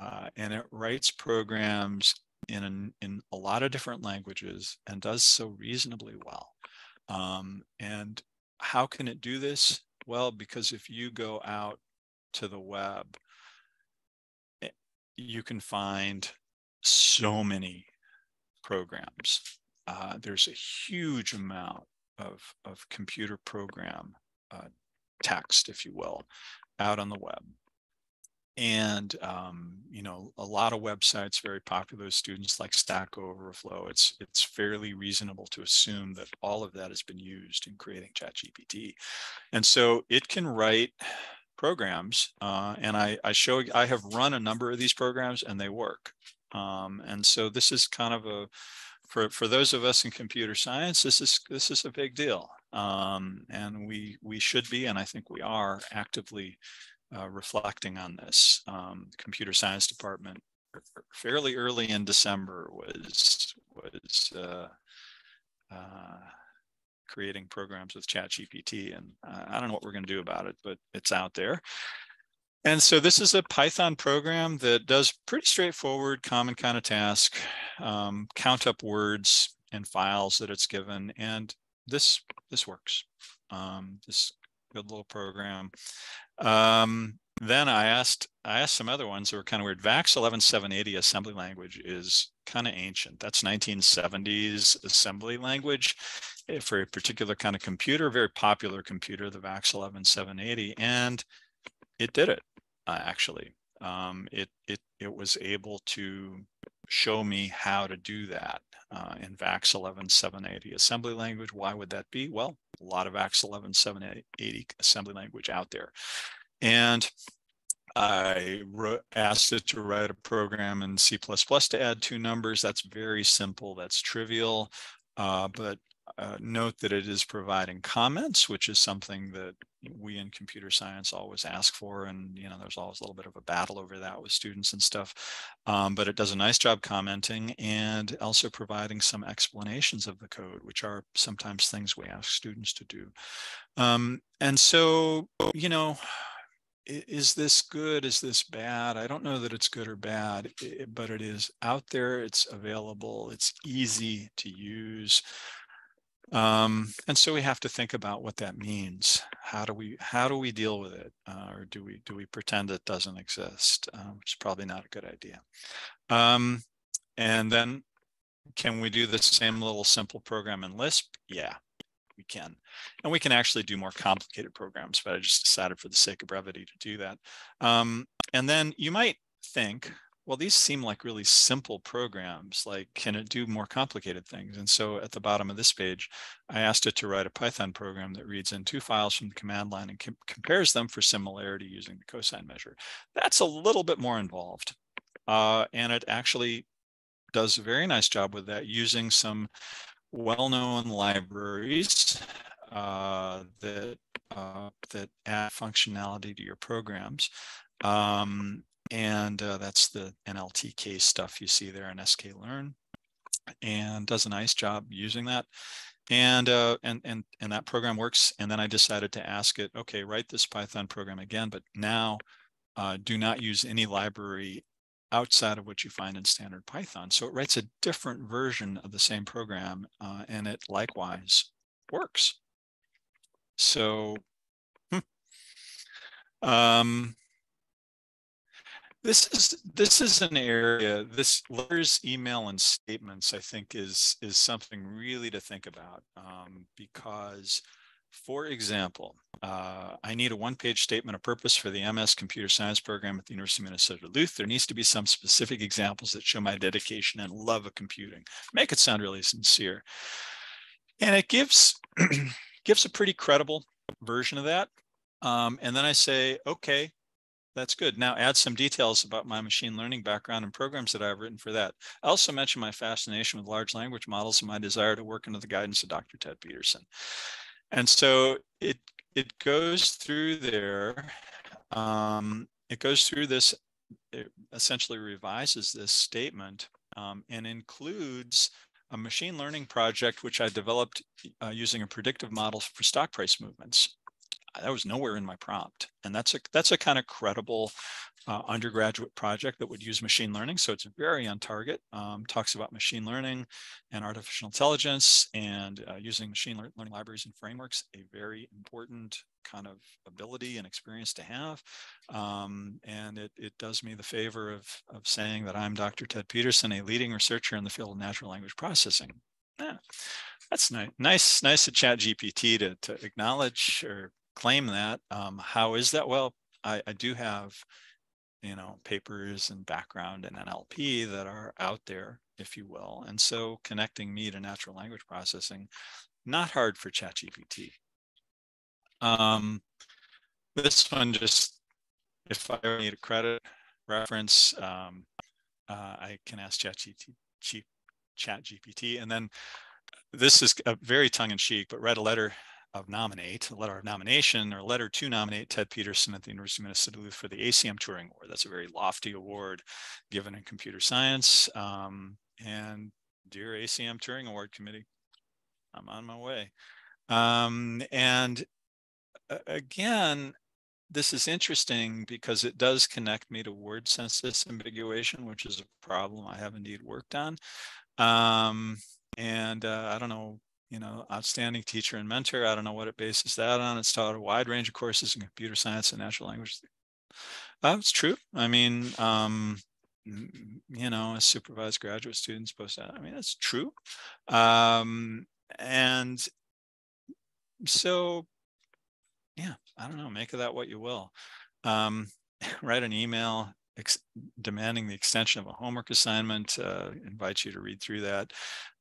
Uh, and it writes programs in, an, in a lot of different languages and does so reasonably well. Um, and how can it do this? Well, because if you go out to the web, eh, you can find so many programs. Uh, there's a huge amount of, of computer program uh, text, if you will, out on the web. And, um, you know, a lot of websites very popular with students like Stack Overflow. It's, it's fairly reasonable to assume that all of that has been used in creating ChatGPT. And so it can write programs uh, and I, I show I have run a number of these programs and they work. Um, and so this is kind of a for, for those of us in computer science, this is this is a big deal. Um, and we we should be, and I think we are actively uh, reflecting on this. Um, computer science department fairly early in December was was uh, uh, creating programs with ChatGPT, and I don't know what we're going to do about it, but it's out there. And so this is a Python program that does pretty straightforward, common kind of task, um, count up words and files that it's given, and this this works. Um, this good little program. Um, then I asked I asked some other ones that were kind of weird. VAX 11780 assembly language is kind of ancient. That's 1970s assembly language eh, for a particular kind of computer, very popular computer, the VAX 11780, and it did it uh, actually. Um, it it it was able to show me how to do that uh, in VAX 11780 assembly language. Why would that be? Well, a lot of VAX 11780 assembly language out there. And I wrote, asked it to write a program in C++ to add two numbers. That's very simple. That's trivial. Uh, but uh, note that it is providing comments, which is something that we in computer science always ask for. And, you know, there's always a little bit of a battle over that with students and stuff. Um, but it does a nice job commenting and also providing some explanations of the code, which are sometimes things we ask students to do. Um, and so, you know, is this good? Is this bad? I don't know that it's good or bad, but it is out there. It's available. It's easy to use. Um, and so we have to think about what that means. How do we how do we deal with it, uh, or do we do we pretend it doesn't exist, uh, which is probably not a good idea. Um, and then, can we do the same little simple program in Lisp? Yeah, we can. And we can actually do more complicated programs, but I just decided for the sake of brevity to do that. Um, and then you might think, well, these seem like really simple programs. Like, can it do more complicated things? And so at the bottom of this page, I asked it to write a Python program that reads in two files from the command line and com compares them for similarity using the cosine measure. That's a little bit more involved. Uh, and it actually does a very nice job with that using some well-known libraries uh, that uh, that add functionality to your programs. Um, and uh, that's the NLTK stuff you see there in sklearn and does a nice job using that. And, uh, and, and, and that program works. And then I decided to ask it, okay, write this Python program again, but now uh, do not use any library outside of what you find in standard Python. So it writes a different version of the same program uh, and it likewise works. So hmm. um, this is this is an area, this letters, email, and statements, I think is is something really to think about um, because for example, uh, I need a one-page statement of purpose for the MS Computer Science program at the University of Minnesota Duluth. There needs to be some specific examples that show my dedication and love of computing. Make it sound really sincere. And it gives, gives a pretty credible version of that. Um, and then I say, okay, that's good. Now add some details about my machine learning background and programs that I've written for that. I also mentioned my fascination with large language models and my desire to work under the guidance of Dr. Ted Pedersen. And so it it goes through there. Um, it goes through this. It essentially revises this statement um, and includes a machine learning project which I developed uh, using a predictive model for stock price movements that was nowhere in my prompt. And that's a that's a kind of credible uh, undergraduate project that would use machine learning. So it's very on target. Um, talks about machine learning and artificial intelligence and uh, using machine learning libraries and frameworks. A very important kind of ability and experience to have. Um, and it, it does me the favor of, of saying that I'm Dr. Ted Pedersen, a leading researcher in the field of natural language processing. Yeah, that's nice. Nice, nice to chat GPT to, to acknowledge or claim that. Um, how is that? Well, I, I do have, you know, papers and background in NLP that are out there, if you will. And so connecting me to natural language processing, not hard for ChatGPT. Um, this one just, if I need a credit reference, um, uh, I can ask ChatGPT, ChatGPT, and then this is a very tongue in cheek, but write a letter of nominate, a letter of nomination or letter to nominate Ted Pedersen at the University of Minnesota Duluth for the ACM Turing Award. That's a very lofty award given in computer science. Um, and dear ACM Turing Award Committee, I'm on my way. Um, and again, this is interesting because it does connect me to word sense disambiguation, which is a problem I have indeed worked on. Um, and uh, I don't know, you know, outstanding teacher and mentor. I don't know what it bases that on. It's taught a wide range of courses in computer science and natural language. It's true. I mean, um, you know, as supervised graduate students post I mean, that's true. Um, and so yeah, I don't know, make of that what you will. Um, write an email demanding the extension of a homework assignment, uh, invite you to read through that,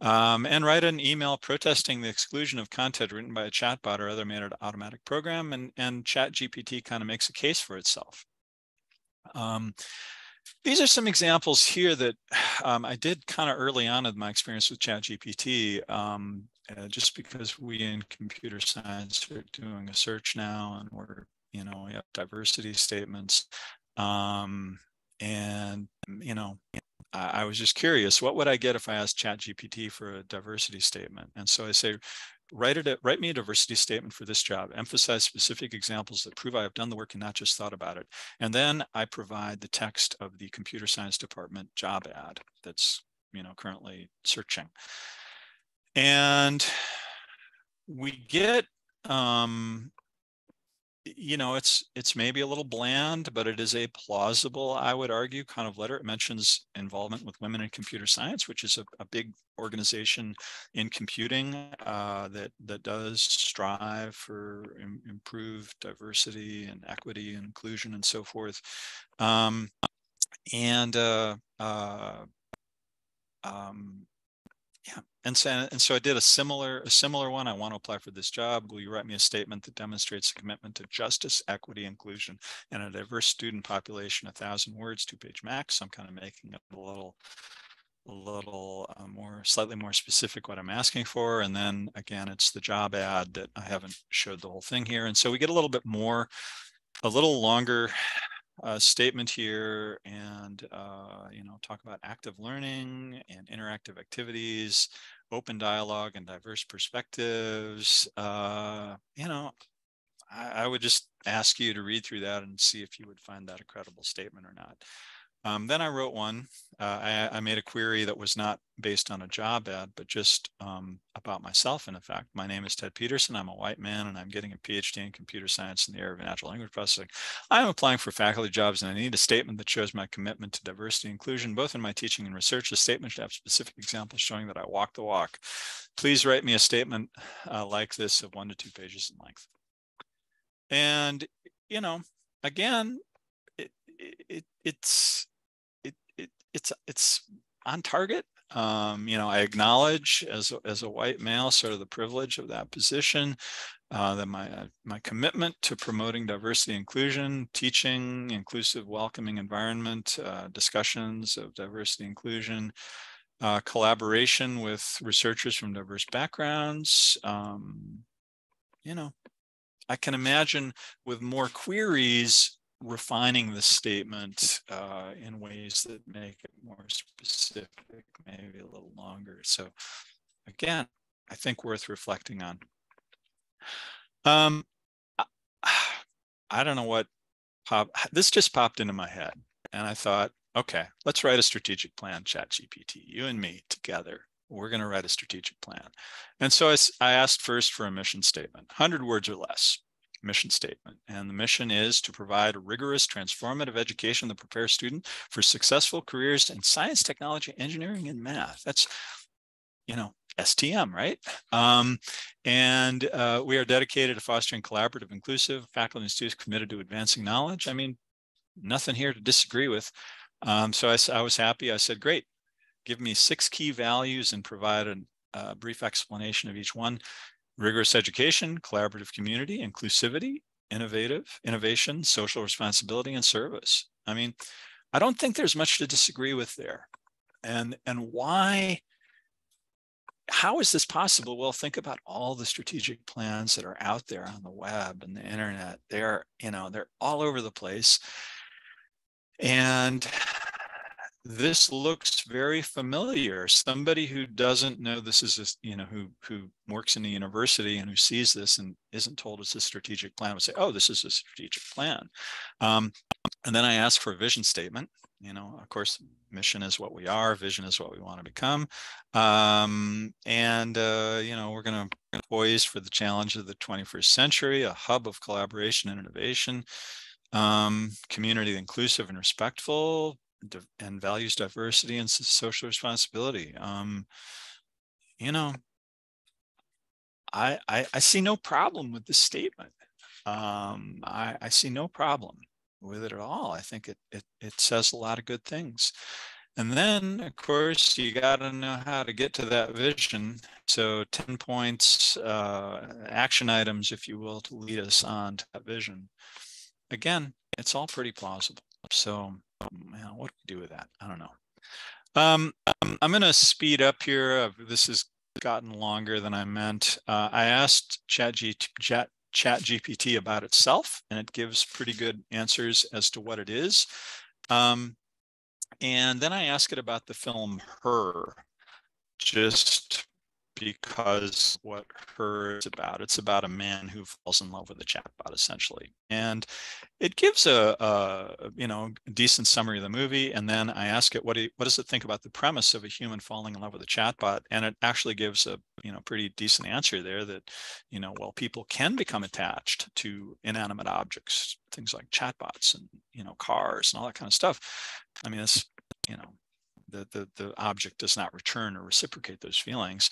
um, and write an email protesting the exclusion of content written by a chatbot or other mannered automatic program, and, and Chat GPT kind of makes a case for itself. Um, these are some examples here that um, I did kind of early on in my experience with ChatGPT, um, uh, just because we in computer science are doing a search now and we're, you know, we have diversity statements. Um, and, you know, I, I was just curious, what would I get if I asked ChatGPT for a diversity statement? And so I say, write it write me a diversity statement for this job. Emphasize specific examples that prove i have done the work and not just thought about it. And then i provide the text of the computer science department job ad that's you know currently searching. And we get um, you know, it's it's maybe a little bland, but it is a plausible, I would argue, kind of letter. It mentions involvement with women in computer science, which is a, a big organization in computing uh, that that does strive for Im improved diversity and equity and inclusion and so forth. Um, and uh, uh, um, yeah, and so and so I did a similar a similar one. I want to apply for this job. Will you write me a statement that demonstrates a commitment to justice, equity, inclusion, and a diverse student population? A thousand words, two page max. I'm kind of making it a little a little uh, more slightly more specific what I'm asking for. And then again, it's the job ad that I haven't showed the whole thing here. And so we get a little bit more, a little longer uh, statement here and uh, you know talk about active learning and interactive activities open dialogue and diverse perspectives uh, you know I, I, would just ask you to read through that and see if you would find that a credible statement or not um, then I wrote one. Uh, I, I, made a query that was not based on a job ad, but just um, about myself. In fact, my name is Ted Pedersen. I'm a white man, and I'm getting a PhD in computer science in the area of natural language processing. I'm applying for faculty jobs, and I need a statement that shows my commitment to diversity and inclusion, both in my teaching and research. The statement should have specific examples showing that I walk the walk. Please write me a statement uh, like this of one to two pages in length. And, you know, again, it, it, it's it's it's on target. Um, you know, I acknowledge as a, as a white male sort of the privilege of that position, uh, that my uh, my commitment to promoting diversity inclusion, teaching inclusive, welcoming environment, uh, discussions of diversity inclusion, uh, collaboration with researchers from diverse backgrounds. Um, you know, I can imagine with more queries refining the statement uh, in ways that make it more specific, maybe a little longer. So again, I think worth reflecting on. Um, I don't know what pop, this just popped into my head and I thought, okay, let's write a strategic plan, chat GPT, you and me together. We're going to write a strategic plan. And so I, I asked first for a mission statement, 100 words or less mission statement. And the mission is to provide a rigorous, transformative education that prepares students for successful careers in science, technology, engineering, and math. That's, you know, STM, right? Um, and uh, we are dedicated to fostering collaborative, inclusive faculty and students committed to advancing knowledge. I mean, nothing here to disagree with. Um, so I, I, was happy. I said, great, give me six key values and provide a, a brief explanation of each one rigorous education, collaborative community, inclusivity, innovative, innovation, social responsibility, and service. I mean, I don't think there's much to disagree with there. And, and why, how is this possible? Well, think about all the strategic plans that are out there on the web and the internet. They're, you know, they're all over the place. And this looks very familiar. Somebody who doesn't know this is, a, you know, who who works in the university and who sees this and isn't told it's a strategic plan would say, "Oh, this is a strategic plan." Um, and then I ask for a vision statement. You know, of course, mission is what we are, vision is what we want to become, um, and uh, you know, we're going to poise for the challenge of the 21st century, a hub of collaboration and innovation um, community inclusive and respectful, and values diversity and social responsibility. Um, you know, I, I, I see no problem with this statement. Um, I, I see no problem with it at all. I think it, it it says a lot of good things. And then, of course, you got to know how to get to that vision. So, 10 points, uh, action items, if you will, to lead us on to that vision. Again, it's all pretty plausible. So, man, what do we do with that? I don't know. Um, I'm going to speed up here. This has gotten longer than I meant. Uh, I asked Chat, Chat GPT about itself, and it gives pretty good answers as to what it is. Um, and then I ask it about the film Her, just because what her is about it's about a man who falls in love with a chatbot essentially. And it gives a, a you know decent summary of the movie and then i ask it what, do you, what does it think about the premise of a human falling in love with a chatbot? And it actually gives a you know pretty decent answer there that you know well people can become attached to inanimate objects things like chatbots and you know cars and all that kind of stuff. I mean it's you know the, the, the object does not return or reciprocate those feelings.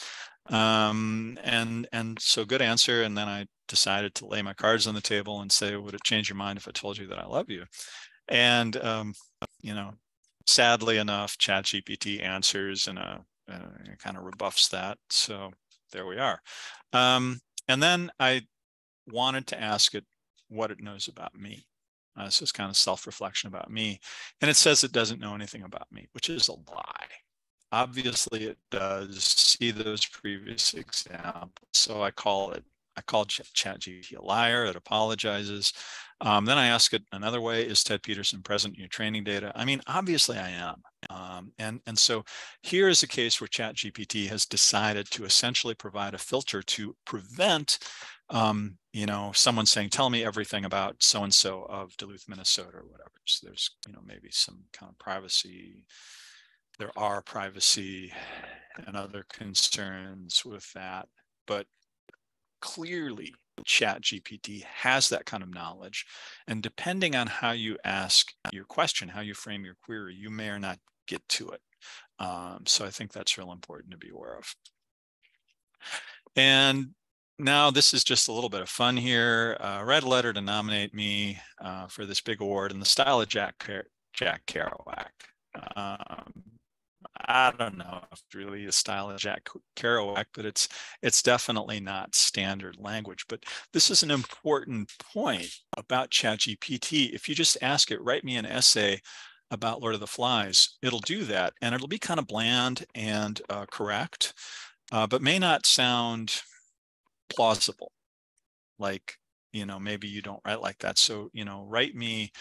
Um, and, and so good answer. And then I decided to lay my cards on the table and say, would it change your mind if I told you that I love you? And, um, you know, sadly enough, ChatGPT answers and uh, kind of rebuffs that. So there we are. Um, and then I wanted to ask it what it knows about me. Uh, this is kind of self-reflection about me. And it says it doesn't know anything about me, which is a lie. Obviously it does see those previous examples. So I call it, I call ChatGPT a liar, it apologizes. Um, then I ask it another way, is Ted Pedersen present in your training data? I mean, obviously I am. Um, and, and so here is a case where ChatGPT has decided to essentially provide a filter to prevent um, you know, someone saying, tell me everything about so-and-so of Duluth, Minnesota or whatever. So there's, you know, maybe some kind of privacy. There are privacy and other concerns with that, but clearly chat gpt has that kind of knowledge and depending on how you ask your question how you frame your query you may or not get to it um, so i think that's real important to be aware of and now this is just a little bit of fun here. Uh, write a letter to nominate me uh, for this big award in the style of Jack Car Jack Kerouac. Um, I don't know if it's really a style of Jack Kerouac, but it's it's definitely not standard language. But this is an important point about ChatGPT. If you just ask it, write me an essay about Lord of the Flies, it'll do that, and it'll be kind of bland and uh, correct, uh, but may not sound plausible. Like, you know, maybe you don't write like that. So, you know, write me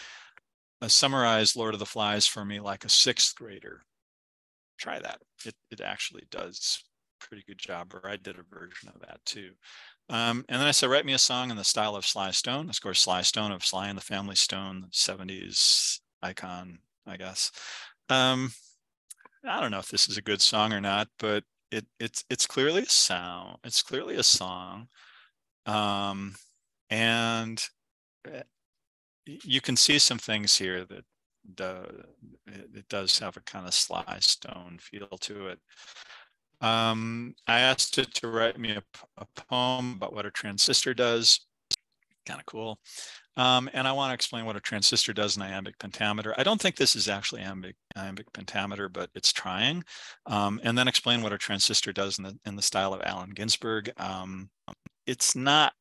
a summarized Lord of the Flies for me like a sixth grader. Try that. It, it actually does pretty good job, or I did a version of that too. Um, and then I said, write me a song in the style of Sly Stone. Of course, Sly Stone of Sly and the Family Stone, 70s icon, I guess. Um, I don't know if this is a good song or not, but it it's it's clearly a sound it's clearly a song um and eh, you can see some things here that the it does have a kind of sly stone feel to it um i asked it to write me a, a poem about what a transistor does kind of cool um, and I want to explain what a transistor does in iambic pentameter. I don't think this is actually iambic, iambic pentameter, but it's trying. Um, and then explain what a transistor does in the, in the style of Allen Ginsberg. Um, it's not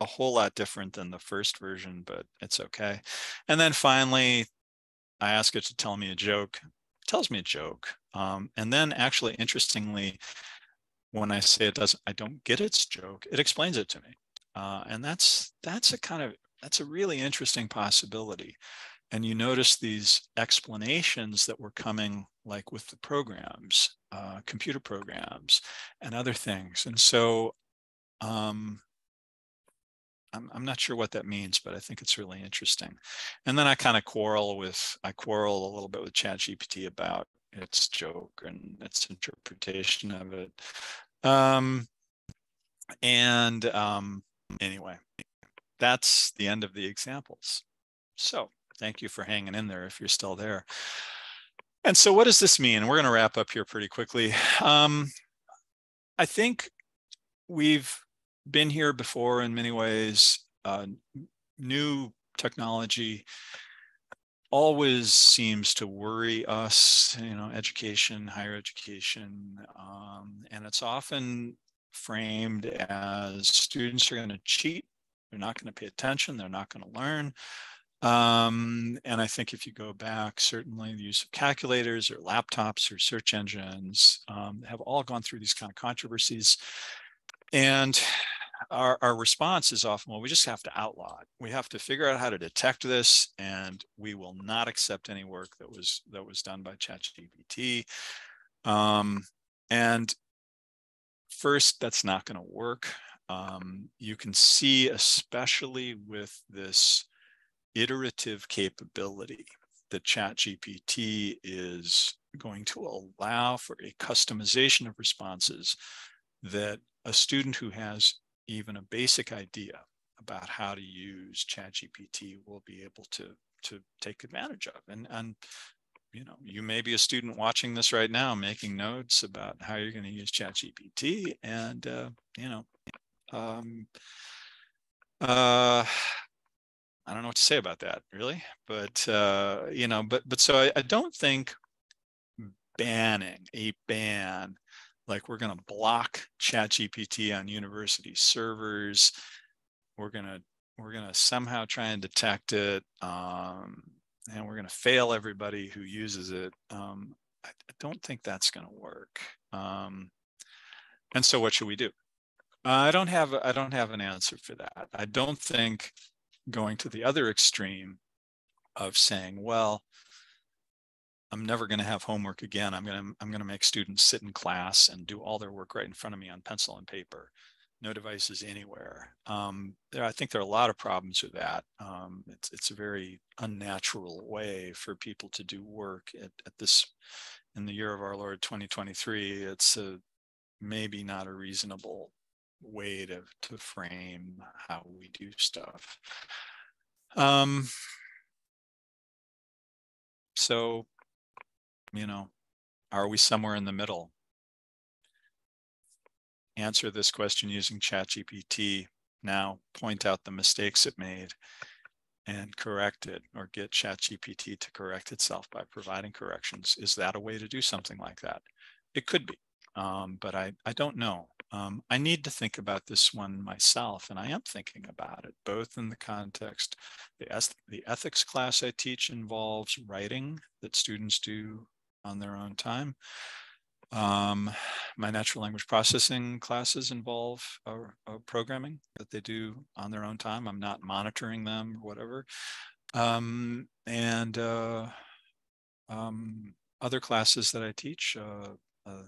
a whole lot different than the first version, but it's okay. And then finally, I ask it to tell me a joke. It tells me a joke. Um, and then actually, interestingly, when I say it doesn't, I don't get its joke, it explains it to me. Uh, and that's that's a kind of that's a really interesting possibility. And you notice these explanations that were coming, like with the programs, uh, computer programs, and other things. And so, um, I'm, I'm not sure what that means, but I think it's really interesting. And then I kind of quarrel with I quarrel a little bit with ChatGPT about its joke and its interpretation of it. Um, and um, anyway, that's the end of the examples. So thank you for hanging in there if you're still there. And so what does this mean? We're going to wrap up here pretty quickly. Um, I think we've been here before in many ways. Uh, new technology always seems to worry us, you know, education, higher education, um, and it's often framed as students are going to cheat, they're not going to pay attention, they're not going to learn. Um, and I think if you go back, certainly the use of calculators or laptops or search engines um, have all gone through these kind of controversies. And our, our response is often, well, we just have to outlaw it. We have to figure out how to detect this, and we will not accept any work that was that was done by ChatGPT. Um, and first, that's not going to work. Um, you can see, especially with this iterative capability, that ChatGPT is going to allow for a customization of responses that a student who has even a basic idea about how to use ChatGPT will be able to to take advantage of. And and you know, you may be a student watching this right now, making notes about how you're going to use ChatGPT, and uh, you know, um, uh, I don't know what to say about that really, but uh, you know, but but so I, I don't think banning a ban like we're going to block ChatGPT on university servers. We're going to we're going to somehow try and detect it, um, and we're going to fail everybody who uses it. Um, I, I, don't think that's going to work. Um, and so, what should we do? Uh, I don't have I don't have an answer for that. I don't think going to the other extreme of saying, well, I'm never going to have homework again. I'm going to I'm going to make students sit in class and do all their work right in front of me on pencil and paper. No devices anywhere. Um, there, I think there are a lot of problems with that. Um, it's it's a very unnatural way for people to do work at, at this in the year of our Lord 2023. It's a, maybe not a reasonable way to to frame how we do stuff. Um, so you know, are we somewhere in the middle? Answer this question using ChatGPT. Now point out the mistakes it made and correct it or get ChatGPT to correct itself by providing corrections. Is that a way to do something like that? It could be, um, but I, I don't know. Um, I need to think about this one myself, and I am thinking about it, both in the context, the, the ethics class I teach involves writing that students do on their own time. Um, my natural language processing classes involve uh, uh, programming that they do on their own time. I'm not monitoring them or whatever. Um, and uh, um, other classes that I teach, uh, uh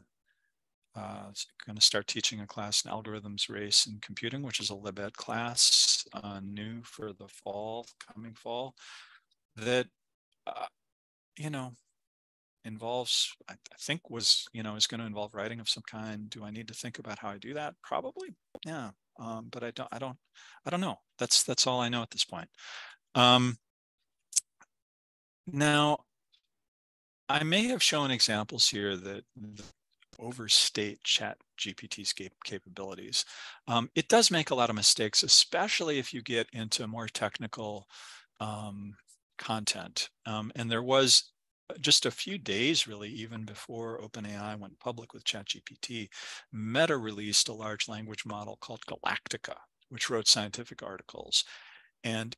going to start teaching a class in algorithms, race, and computing, which is a LibEd class, uh, new for the fall, coming fall, that, uh, you know, involves I, I, think was you know is going to involve writing of some kind. Do i need to think about how i do that? Probably yeah. Um, but i don't i don't i don't know. That's that's all i know at this point. Um, now i may have shown examples here that, that overstate chat gpt's cap- capabilities. Um, it does make a lot of mistakes especially if you get into more technical um, content. Um, and there was just a few days, really, even before OpenAI went public with ChatGPT, Meta released a large language model called Galactica, which wrote scientific articles. And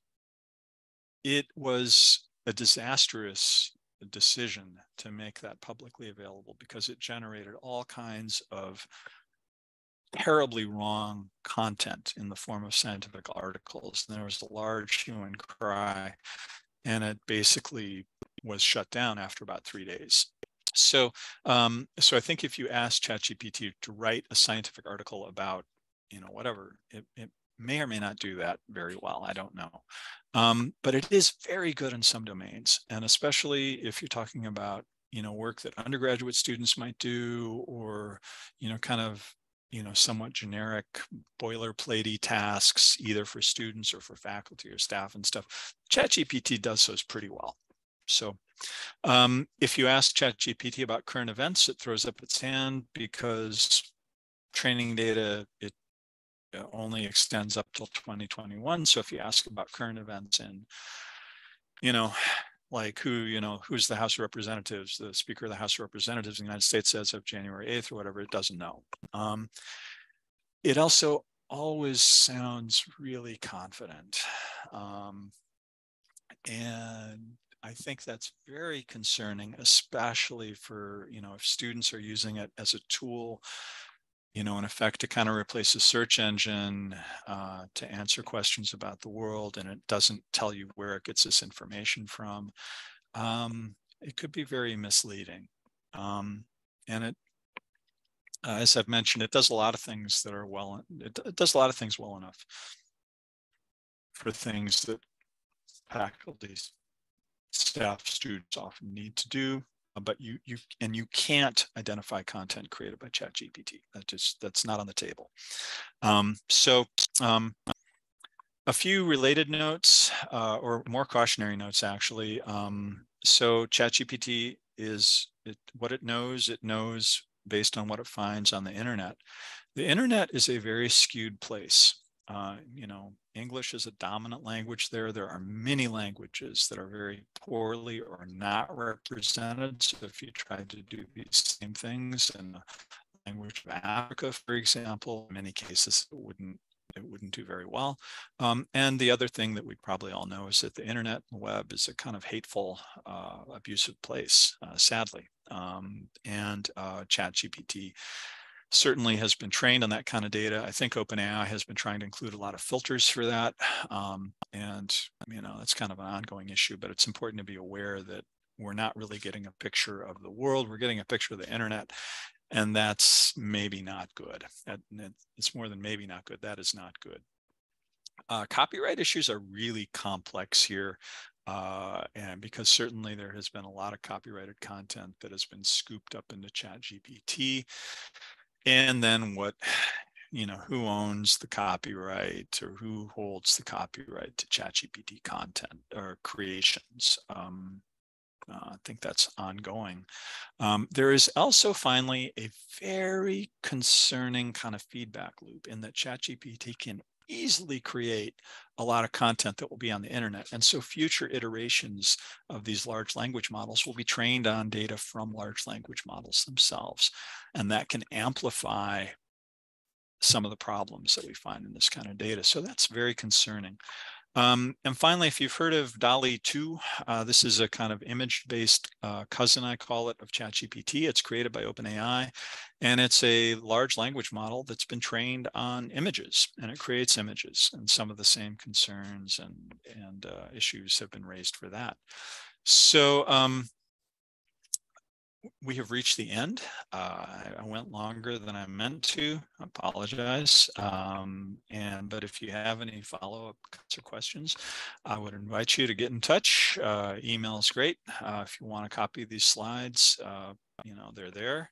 it was a disastrous decision to make that publicly available because it generated all kinds of terribly wrong content in the form of scientific articles. And there was a large hue and cry, and it basically was shut down after about three days. So, um, so I think if you ask ChatGPT to write a scientific article about, you know, whatever, it, it may or may not do that very well. I don't know. Um, but it is very good in some domains. And especially if you're talking about, you know, work that undergraduate students might do or, you know, kind of you know, somewhat generic boilerplatey tasks, either for students or for faculty or staff and stuff. ChatGPT does those pretty well. So um, if you ask ChatGPT about current events, it throws up its hand because training data, it uh, only extends up till 2021. So if you ask about current events and, you know, like who, you know, who's the House of Representatives, the Speaker of the House of Representatives in the United States as of January 8th or whatever, it doesn't know. Um, it also always sounds really confident. Um, and I think that's very concerning, especially for, you know, if students are using it as a tool you know, in effect, to kind of replace a search engine uh, to answer questions about the world, and it doesn't tell you where it gets this information from, um, it could be very misleading. Um, and it, uh, as I've mentioned, it does a lot of things that are well, it, it does a lot of things well enough for things that faculties, staff, students often need to do uh, but you you and you can't identify content created by ChatGPT. That just that's not on the table. Um, so um, a few related notes uh, or more cautionary notes actually. Um, so ChatGPT is it, what it knows. It knows based on what it finds on the internet. The internet is a very skewed place. Uh, you know, English is a dominant language there. There are many languages that are very poorly or not represented. So if you tried to do these same things in the language of Africa, for example, in many cases it wouldn't it wouldn't do very well. Um, and the other thing that we probably all know is that the internet and the web is a kind of hateful, uh, abusive place, uh, sadly. Um, and uh, ChatGPT certainly has been trained on that kind of data. I think OpenAI has been trying to include a lot of filters for that. Um, and, you know, that's kind of an ongoing issue, but it's important to be aware that we're not really getting a picture of the world. We're getting a picture of the internet. And that's maybe not good. It's more than maybe not good. That is not good. Uh, copyright issues are really complex here. Uh, and because certainly there has been a lot of copyrighted content that has been scooped up into ChatGPT and then what you know who owns the copyright or who holds the copyright to ChatGPT content or creations. Um, uh, I think that's ongoing. Um, there is also finally a very concerning kind of feedback loop in that ChatGPT can easily create a lot of content that will be on the internet. And so future iterations of these large language models will be trained on data from large language models themselves. And that can amplify some of the problems that we find in this kind of data. So that's very concerning. Um, and finally, if you've heard of DALL-E 2, uh, this is a kind of image-based uh, cousin, I call it, of ChatGPT. It's created by OpenAI, and it's a large language model that's been trained on images, and it creates images. And some of the same concerns and, and uh, issues have been raised for that. So um, we have reached the end. Uh, I went longer than I meant to. I apologize. Um, and but if you have any follow-up or questions, I would invite you to get in touch. Uh, email is great. Uh, if you want a copy these slides, uh, you know they're there.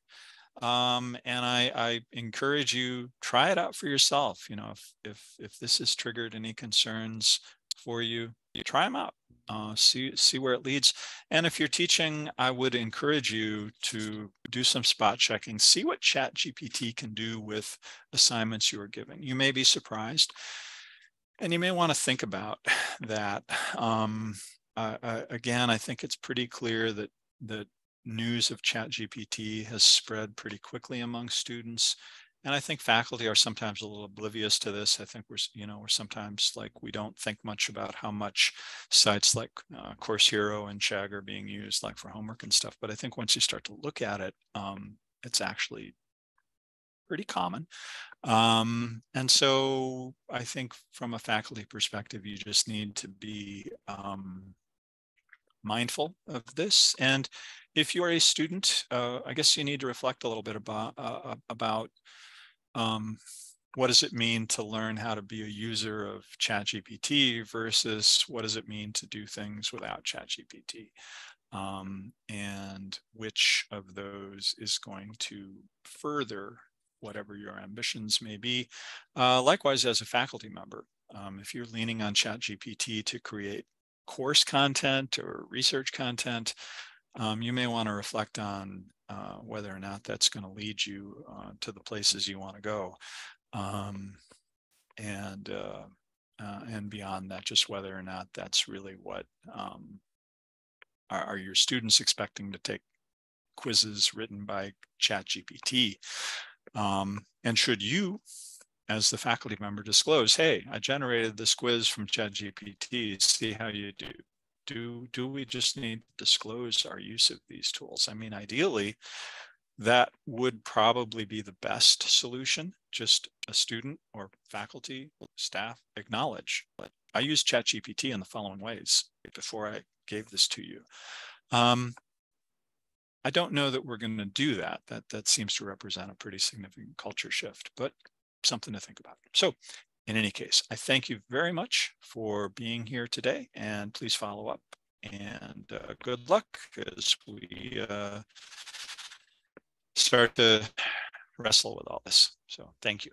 Um, and I, I encourage you try it out for yourself. You know, if if if this has triggered any concerns for you, you try them out uh, see see where it leads. And if you're teaching, I would encourage you to do some spot checking, see what ChatGPT can do with assignments you are giving. You may be surprised, and you may want to think about that. Um, again, I think it's pretty clear that that news of ChatGPT has spread pretty quickly among students and I think faculty are sometimes a little oblivious to this. I think we're, you know, we're sometimes like we don't think much about how much sites like uh, Course Hero and Chegg are being used, like for homework and stuff. But I think once you start to look at it, um, it's actually pretty common. Um, and so I think from a faculty perspective, you just need to be um, mindful of this. And if you are a student, uh, I guess you need to reflect a little bit about, uh, uh, about um, what does it mean to learn how to be a user of ChatGPT versus what does it mean to do things without ChatGPT? Um, and which of those is going to further whatever your ambitions may be. Uh, likewise, as a faculty member, um, if you're leaning on ChatGPT to create course content or research content, um, you may want to reflect on uh, whether or not that's going to lead you uh, to the places you want to go. Um, and uh, uh, and beyond that, just whether or not that's really what um, are, are, your students expecting to take quizzes written by ChatGPT? Um, and should you, as the faculty member, disclose, hey, I generated this quiz from ChatGPT, see how you do. Do, do we just need to disclose our use of these tools? I mean, ideally, that would probably be the best solution. Just a student or faculty, staff acknowledge. I use ChatGPT in the following ways before I gave this to you. Um, I don't know that we're going to do that. That that seems to represent a pretty significant culture shift, but something to think about. So in any case, I thank you very much for being here today and please follow up and uh, good luck as we uh, start to wrestle with all this. So thank you.